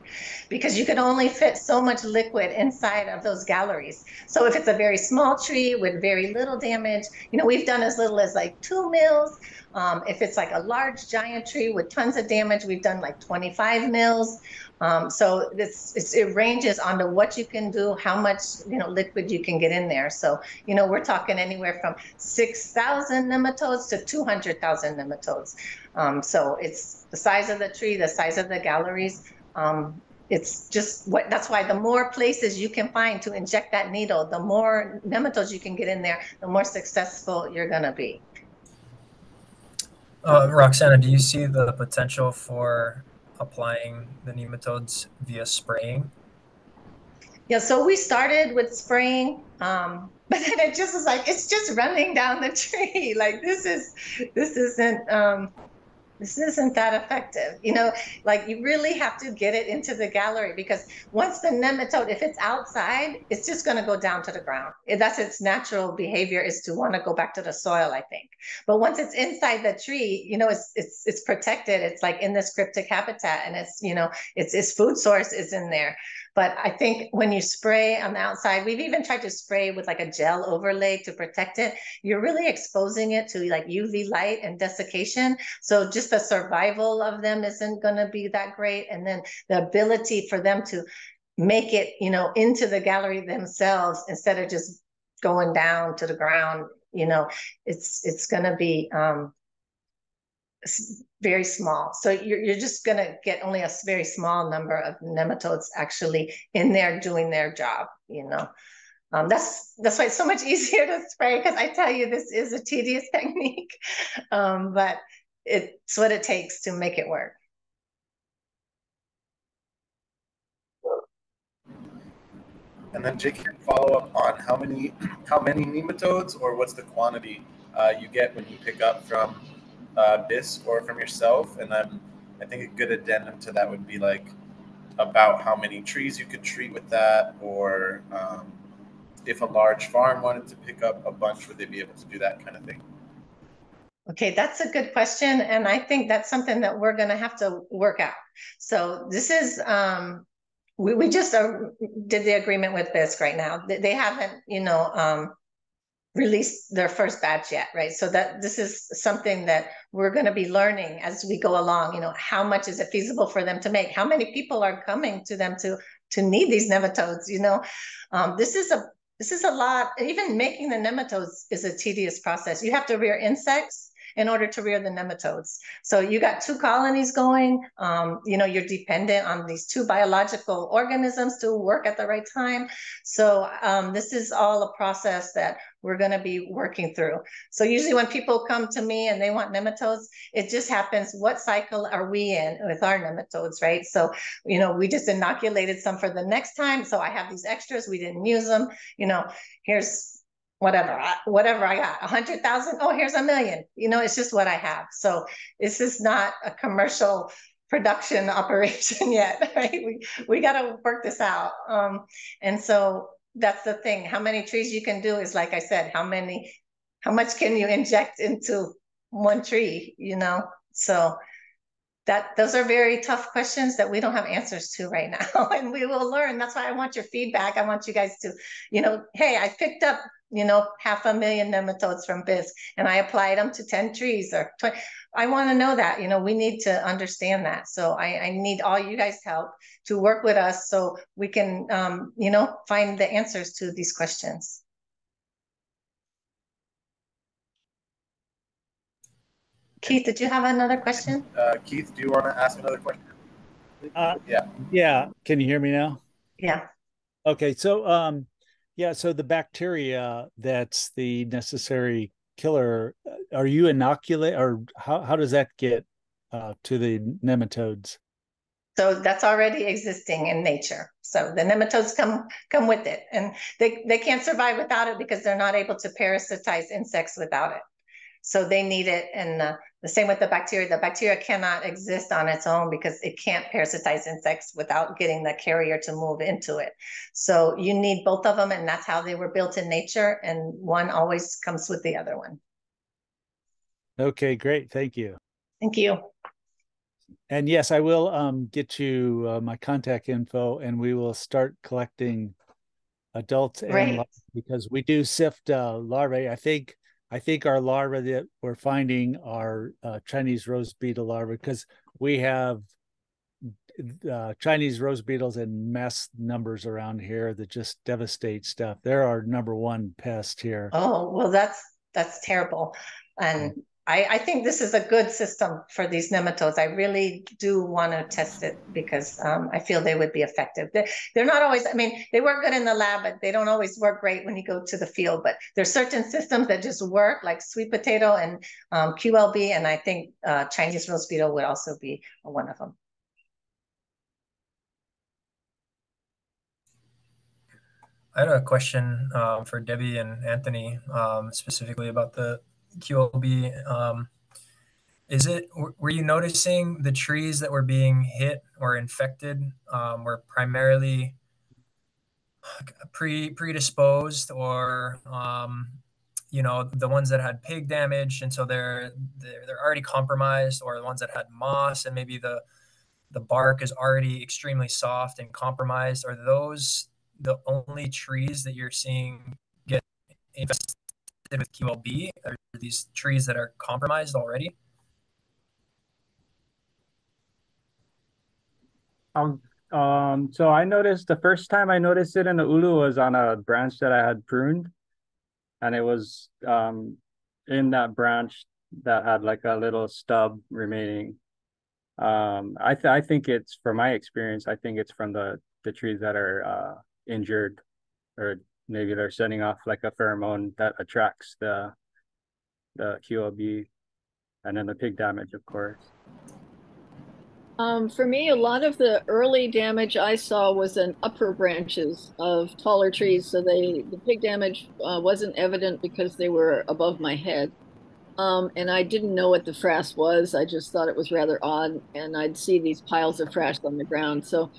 S4: because you can only fit so much liquid inside of those galleries. So if it's a very small tree with very little damage, you know, we've done as little as like two mils. Um, if it's like a large giant tree with tons of damage, we've done like 25 mils. Um, so it ranges on to what you can do, how much you know liquid you can get in there. So you know we're talking anywhere from six thousand nematodes to two hundred thousand nematodes. Um, so it's the size of the tree, the size of the galleries. Um, it's just what that's why the more places you can find to inject that needle, the more nematodes you can get in there, the more successful you're going to be.
S8: Uh, Roxana, do you see the potential for applying the nematodes via spraying?
S4: Yeah, so we started with spraying, um, but then it just was like it's just running down the tree. Like this is this isn't um, this isn't that effective. You know, like you really have to get it into the gallery because once the nematode, if it's outside, it's just going to go down to the ground. That's its natural behavior is to want to go back to the soil, I think. But once it's inside the tree, you know, it's it's it's protected. It's like in this cryptic habitat, and it's you know, its its food source is in there. But I think when you spray on the outside, we've even tried to spray with like a gel overlay to protect it. You're really exposing it to like UV light and desiccation. So just the survival of them isn't going to be that great. And then the ability for them to make it, you know, into the gallery themselves instead of just going down to the ground, you know, it's it's going to be um, very small. So you're, you're just going to get only a very small number of nematodes actually in there doing their job, you know. Um, that's that's why it's so much easier to spray because I tell you this is a tedious technique, um, but it's what it takes to make it work.
S1: And then Jake can follow up on how many how many nematodes or what's the quantity uh, you get when you pick up from uh, BIISC or from yourself. And then I think a good addendum to that would be like about how many trees you could treat with that, or um, if a large farm wanted to pick up a bunch, would they be able to do that kind of thing?
S4: Okay, that's a good question. And I think that's something that we're going to have to work out. So this is, um, we, we just uh, did the agreement with BIISC right now. They haven't, you know, um, released their first batch yet, right? So that this is something that we're going to be learning as we go along. You know, how much is it feasible for them to make? How many people are coming to them to to need these nematodes? You know, um, this is a this is a lot. Even making the nematodes is a tedious process. You have to rear insects in order to rear the nematodes. So you got two colonies going. Um, you know, you're dependent on these two biological organisms to work at the right time. So um, this is all a process that we're going to be working through. So usually when people come to me and they want nematodes, it just happens. What cycle are we in with our nematodes, right? So, you know, we just inoculated some for the next time. So I have these extras. We didn't use them. You know, here's whatever, whatever I got, a hundred thousand. Oh, here's a million. You know, it's just what I have. So this is not a commercial production operation yet, right? We we got to work this out. Um, and so that's the thing. How many trees you can do is like I said. How many, how much can you inject into one tree? You know, so that those are very tough questions that we don't have answers to right now and we will learn that's why i want your feedback i want you guys to you know hey i picked up you know, half a million nematodes from BIISC, and I applied them to 10 trees or 20. I want to know that, you know, we need to understand that. So I, I need all you guys' help to work with us so we can, um, you know, find the answers to these questions. Keith, did you have another question?
S1: Uh, Keith, do you want to ask another question?
S9: Uh,
S1: yeah.
S9: Yeah. Can you hear me now?
S4: Yeah.
S9: Okay. So, um, yeah, so the bacteria that's the necessary killer, uh, are you inoculate or how, how does that get uh, to the nematodes?
S4: So that's already existing in nature. So the nematodes come come with it, and they they can't survive without it because they're not able to parasitize insects without it. So they need it, and uh, the same with the bacteria. The bacteria cannot exist on its own because it can't parasitize insects without getting the carrier to move into it. So you need both of them, and that's how they were built in nature. And one always comes with the other one.
S9: Okay, great. Thank you.
S4: Thank you.
S9: And yes, I will um, get you uh, my contact info, and we will start collecting adults and because we do sift uh, larvae. I think I think our larvae that we're finding are uh, Chinese rose beetle larvae because we have uh, Chinese rose beetles in mass numbers around here that just devastate stuff. They're our number one pest here.
S4: Oh well, that's that's terrible, and I, I, think this is a good system for these nematodes. I really do want to test it because um, I feel they would be effective. They're, they're, not always, I mean, they work good in the lab, but they don't always work great when you go to the field. But there's certain systems that just work, like sweet potato and um, QLB, and I think uh, Chinese rose beetle would also be one of them.
S8: I had a question um, for Debbie and Anthony, um, specifically about the QLB. Um, is it were you noticing the trees that were being hit or infected um, were primarily pre predisposed or um, you know the ones that had pig damage and so they're, they're they're already compromised or the ones that had moss and maybe the the bark is already extremely soft and compromised are those the only trees that you're seeing get infested with QLB? Are these trees that are compromised already?
S2: Um, um, so I noticed the first time I noticed it in the ulu was on a branch that I had pruned, and it was um in that branch that had like a little stub remaining. Um, I th- I think it's from my experience. I think it's from the the trees that are uh injured or maybe they're sending off like a pheromone that attracts the the QLB and then the pig damage, of course.
S3: Um, for me, a lot of the early damage I saw was in upper branches of taller trees. So they the pig damage uh, wasn't evident because they were above my head. Um, and I didn't know what the frass was. I just thought it was rather odd. And I'd see these piles of frass on the ground. So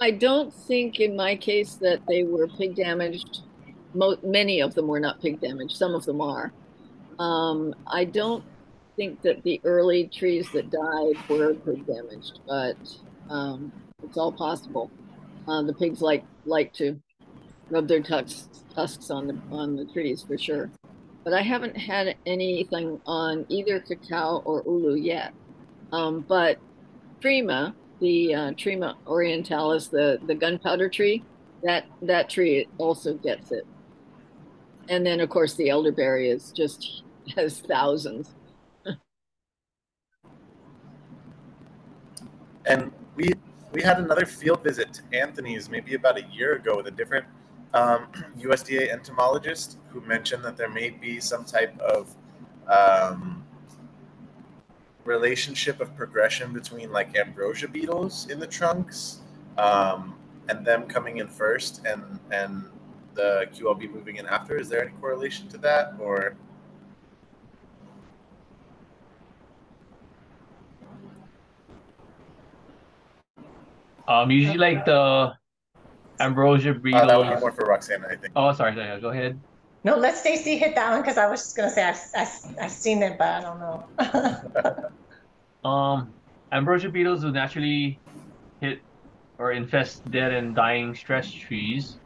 S3: I don't think in my case that they were pig damaged. Mo- many of them were not pig damaged. Some of them are. Um, I don't think that the early trees that died were pig damaged, but um, it's all possible. Uh, the pigs like like to rub their tusks tusks on the on the trees for sure. but I haven't had anything on either cacao or ulu yet. Um, but Trema, the uh, Trema orientalis, the the gunpowder tree, that that tree also gets it. And then of course the elderberry is just has thousands.
S1: and we we had another field visit to Anthony's maybe about a year ago with a different um, USDA entomologist who mentioned that there may be some type of um, relationship of progression between like ambrosia beetles in the trunks um, and them coming in first and and the QLB moving in after. Is there any correlation to that or?
S7: Um, usually like the ambrosia beetles.
S1: Uh, that would be more for Roxana, I think.
S7: Oh, sorry, sorry. Go ahead.
S4: No, let Stacy hit that one because I was just gonna say I've, I've, I've seen it, but I don't
S7: know. um, ambrosia beetles will naturally hit or infest dead and dying stress trees.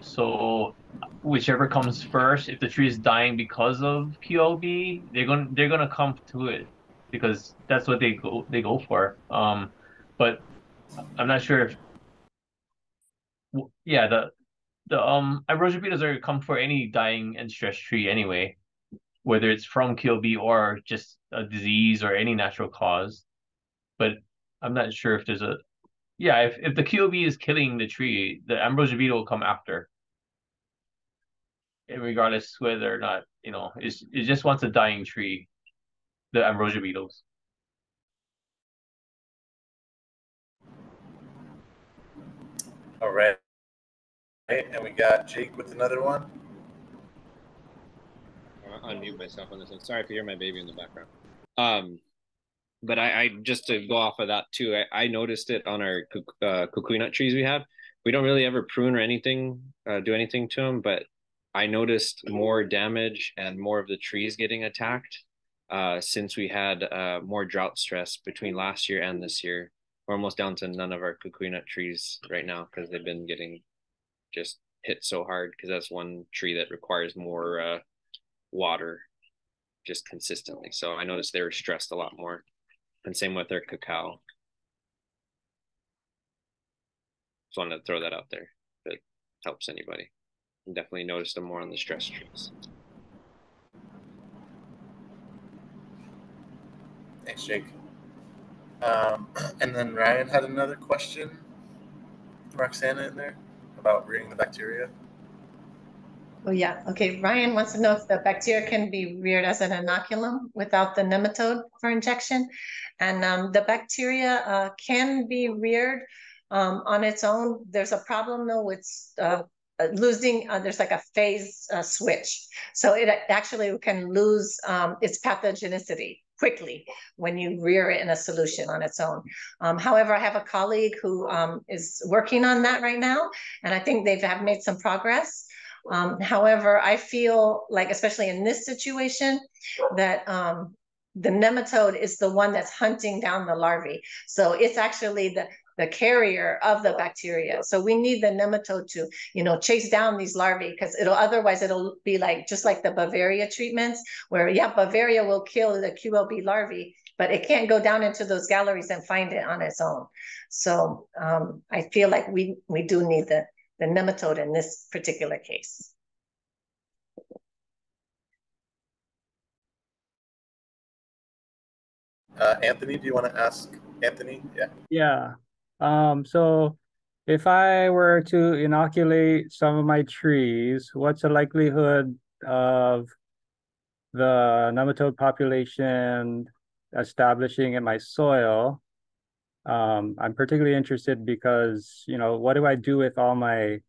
S7: So whichever comes first, if the tree is dying because of QLB, they're gonna they're gonna come to it because that's what they go they go for. Um, but I'm not sure if yeah the the um ambrosia beetles are come for any dying and stressed tree anyway, whether it's from QLB or just a disease or any natural cause. But I'm not sure if there's a yeah if, if the QLB is killing the tree, the ambrosia beetle will come after. regardless whether or not you know it's, it just wants a dying tree, the ambrosia beetles.
S1: All right. And we got Jake with another one.
S10: I'll unmute myself on this one. Sorry if you hear my baby in the background. Um, but I, I just to go off of that too, I, I noticed it on our uh, kukui nut trees we have. We don't really ever prune or anything, uh, do anything to them, but I noticed more damage and more of the trees getting attacked uh, since we had uh, more drought stress between last year and this year we're almost down to none of our kukui nut trees right now because they've been getting just hit so hard because that's one tree that requires more uh, water just consistently. So I noticed they were stressed a lot more. And same with their cacao. Just wanted to throw that out there if it helps anybody. definitely noticed them more on the stress trees.
S1: Thanks, Jake. Um, and then Ryan had another question, Roxana, in there about rearing the bacteria.
S4: Oh, yeah. Okay. Ryan wants to know if the bacteria can be reared as an inoculum without the nematode for injection. And um, the bacteria uh, can be reared um, on its own. There's a problem though with uh, losing, uh, there's like a phase uh, switch. So it actually can lose um, its pathogenicity quickly when you rear it in a solution on its own. Um, however, I have a colleague who um, is working on that right now, and I think they've have made some progress. Um, however, I feel like, especially in this situation, that um, the nematode is the one that's hunting down the larvae. So it's actually the the carrier of the bacteria. So we need the nematode to, you know, chase down these larvae because it'll otherwise it'll be like just like the Beauveria treatments where yeah, Beauveria will kill the QLB larvae, but it can't go down into those galleries and find it on its own. So um, I feel like we we do need the the nematode in this particular case.
S1: Uh, Anthony, do you want to ask Anthony? Yeah.
S2: Yeah. Um, so if I were to inoculate some of my trees, what's the likelihood of the nematode population establishing in my soil? Um, I'm particularly interested because, you know, what do I do with all my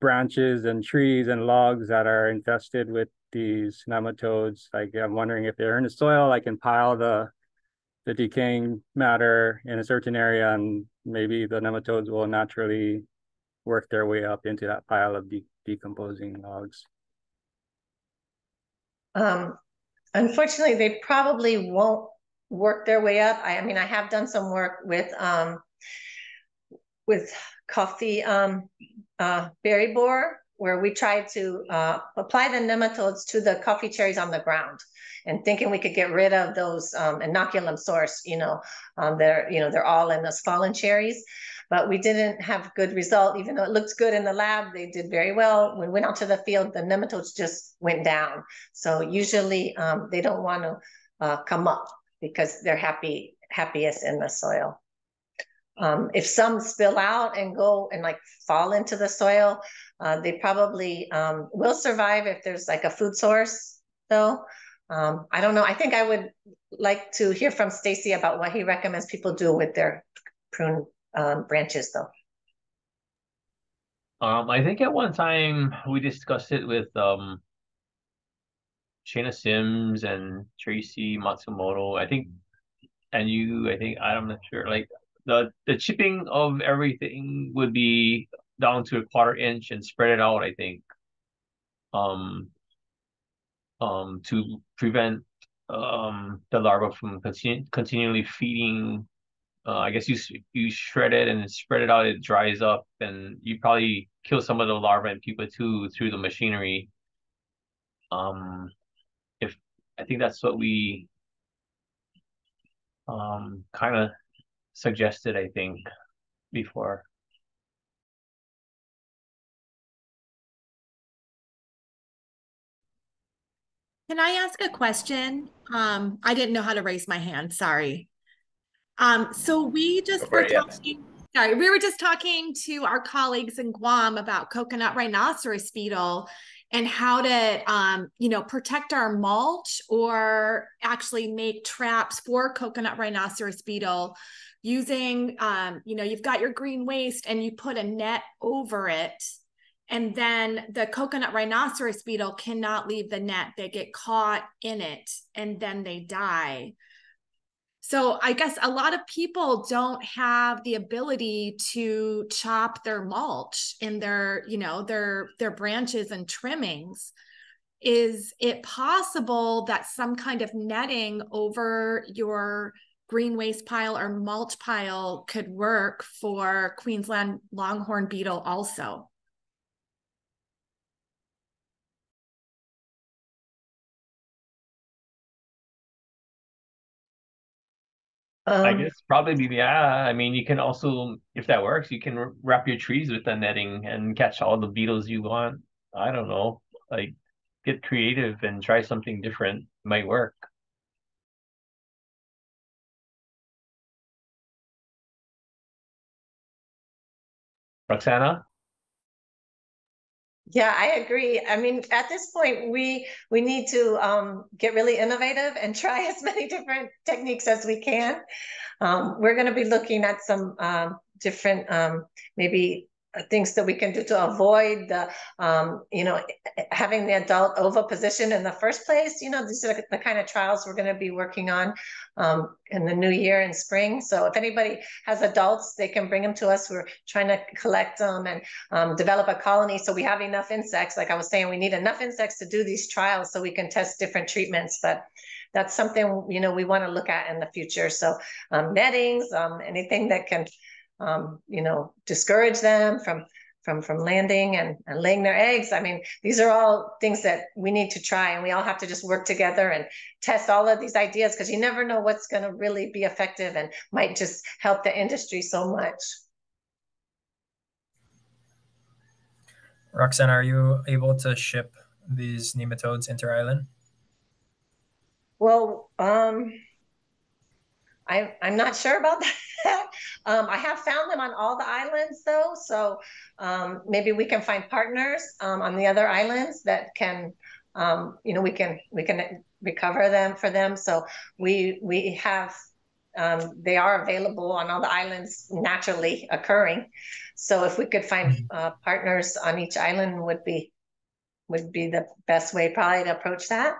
S2: branches and trees and logs that are infested with these nematodes? Like, I'm wondering if they're in the soil, I can pile the the decaying matter in a certain area and maybe the nematodes will naturally work their way up into that pile of de decomposing logs.
S4: Um, unfortunately, they probably won't work their way up. I, I mean, I have done some work with um, with coffee um, uh, berry borer where we tried to uh, apply the nematodes to the coffee cherries on the ground and thinking we could get rid of those um, inoculum source, you know, um, they're, you know, they're all in those fallen cherries, but we didn't have good result, even though it looked good in the lab, they did very well. When we went out to the field, the nematodes just went down. So usually um, they don't want to uh, come up because they're happy, happiest in the soil. Um, if some spill out and go and like fall into the soil, uh, they probably um, will survive if there's like a food source though. Um, I don't know. I think I would like to hear from Stacy about what he recommends people do with their prune um, branches though.
S7: Um, I think at one time we discussed it with um Shayna Sims and Tracy Matsumoto. I think and you, I think I'm not sure. Like the the chipping of everything would be down to a quarter inch and spread it out, I think. Um um to prevent um the larva from continu- continually feeding uh, I guess you you shred it and spread it out, it dries up, and you probably kill some of the larvae and pupa too through the machinery. Um, if I think that's what we um kind of suggested, I think before.
S11: Can I ask a question? Um, I didn't know how to raise my hand. Sorry. Um, so we just were talking. Sorry, we were just talking to our colleagues in Guam about coconut rhinoceros beetle and how to, um, you know, protect our mulch or actually make traps for coconut rhinoceros beetle using, um, you know, you've got your green waste and you put a net over it and then the coconut rhinoceros beetle cannot leave the net. They get caught in it and then they die. So i guess a lot of people don't have the ability to chop their mulch in their you know their their branches and trimmings. Is it possible that some kind of netting over your green waste pile or mulch pile could work for queensland longhorn beetle also
S7: Um, I guess probably yeah. I mean, you can also, if that works, you can wrap your trees with the netting and catch all the beetles you want. I don't know, like get creative and try something different. Might work. Roxana?
S4: Yeah, I agree. I mean, at this point, we we need to um, get really innovative and try as many different techniques as we can. Um, we're going to be looking at some um, different, um, maybe things that we can do to avoid the, um, you know, having the adult oviposition in the first place. You know, these are the kind of trials we're going to be working on um, in the new year in spring. So if anybody has adults, they can bring them to us. We're trying to collect them and um, develop a colony so we have enough insects. Like I was saying, we need enough insects to do these trials so we can test different treatments. But that's something you know we want to look at in the future. So um, nettings, um, anything that can um, you know, discourage them from from from landing and, and laying their eggs. I mean, these are all things that we need to try, and we all have to just work together and test all of these ideas because you never know what's going to really be effective and might just help the industry so much.
S8: Roxanne, are you able to ship these nematodes inter-island?
S4: Well, um, I, I'm not sure about that. um, I have found them on all the islands though, so um, maybe we can find partners um, on the other islands that can, um, you know, we can we can recover them for them. So we we have um, they are available on all the islands naturally occurring. So if we could find mm-hmm. uh, partners on each island would be would be the best way probably to approach that.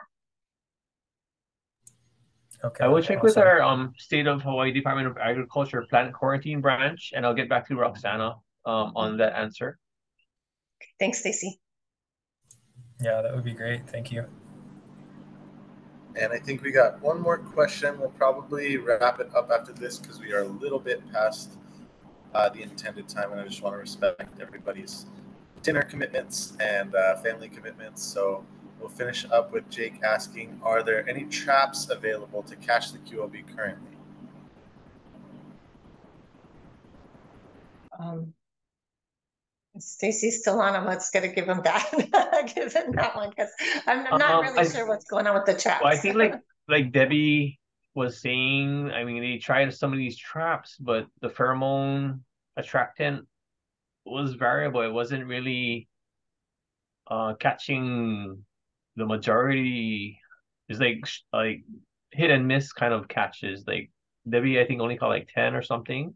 S7: Okay. I will check awesome. with our um state of Hawaii Department of Agriculture plant quarantine branch, and I'll get back to Roxana um on that answer.
S4: Thanks, Stacy.
S8: Yeah, that would be great. Thank you.
S1: And I think we got one more question. We'll probably wrap it up after this because we are a little bit past uh, the intended time, and I just want to respect everybody's dinner commitments and uh, family commitments. So we'll finish up with Jake asking, are there any traps available to catch the QLB currently?
S4: Um, Stacy's still on. I'm just gonna give him that, give him that one because I'm, I'm, not
S7: Um,
S4: really
S7: I-
S4: sure what's going on with the traps.
S7: Well, I think like like Debbie was saying, I mean, they tried some of these traps, but the pheromone attractant was variable. It wasn't really uh catching the majority. is like like hit and miss kind of catches. Like Debbie, I think only caught like ten or something.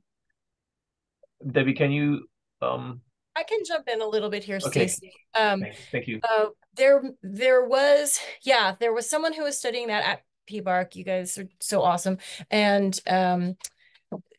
S7: Debbie, can you um?
S12: I can jump in a little bit here,
S7: Okay.
S12: Stacy. Um,
S7: Thanks. Thank you.
S12: uh, there, there was, yeah, there was someone who was studying that at PBARC. You guys are so awesome, and um,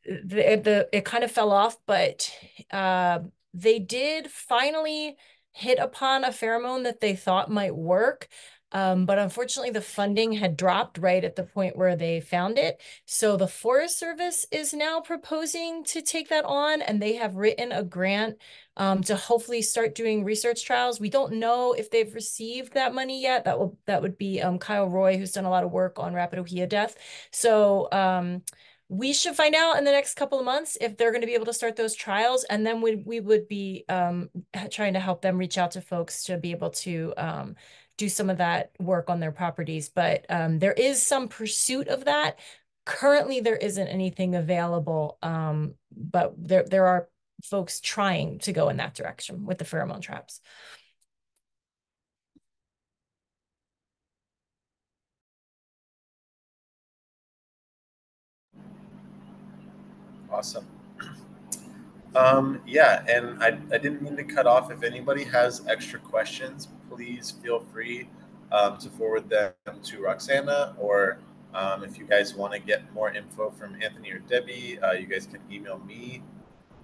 S12: the the it kind of fell off, but uh, they did finally hit upon a pheromone that they thought might work. Um, but unfortunately, the funding had dropped right at the point where they found it. So the Forest Service is now proposing to take that on, and they have written a grant um, to hopefully start doing research trials. We don't know if they've received that money yet. That will that would be um, Kyle Roy, who's done a lot of work on rapid ohia death. So um, we should find out in the next couple of months if they're going to be able to start those trials, and then we we would be um, trying to help them reach out to folks to be able to um, do some of that work on their properties. But um, there is some pursuit of that. Currently, there isn't anything available, um, but there there are folks trying to go in that direction with the pheromone traps.
S1: Awesome. Um, yeah, and I, I didn't mean to cut off. If anybody has extra questions, please feel free um, to forward them to Roxana, or um, if you guys want to get more info from Anthony or Debbie, uh, you guys can email me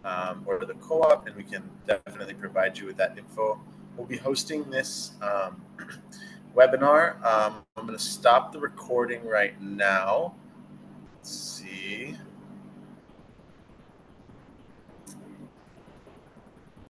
S1: um, or the co-op, and we can definitely provide you with that info. We'll be hosting this um, webinar. Um, I'm going to stop the recording right now. Let's see.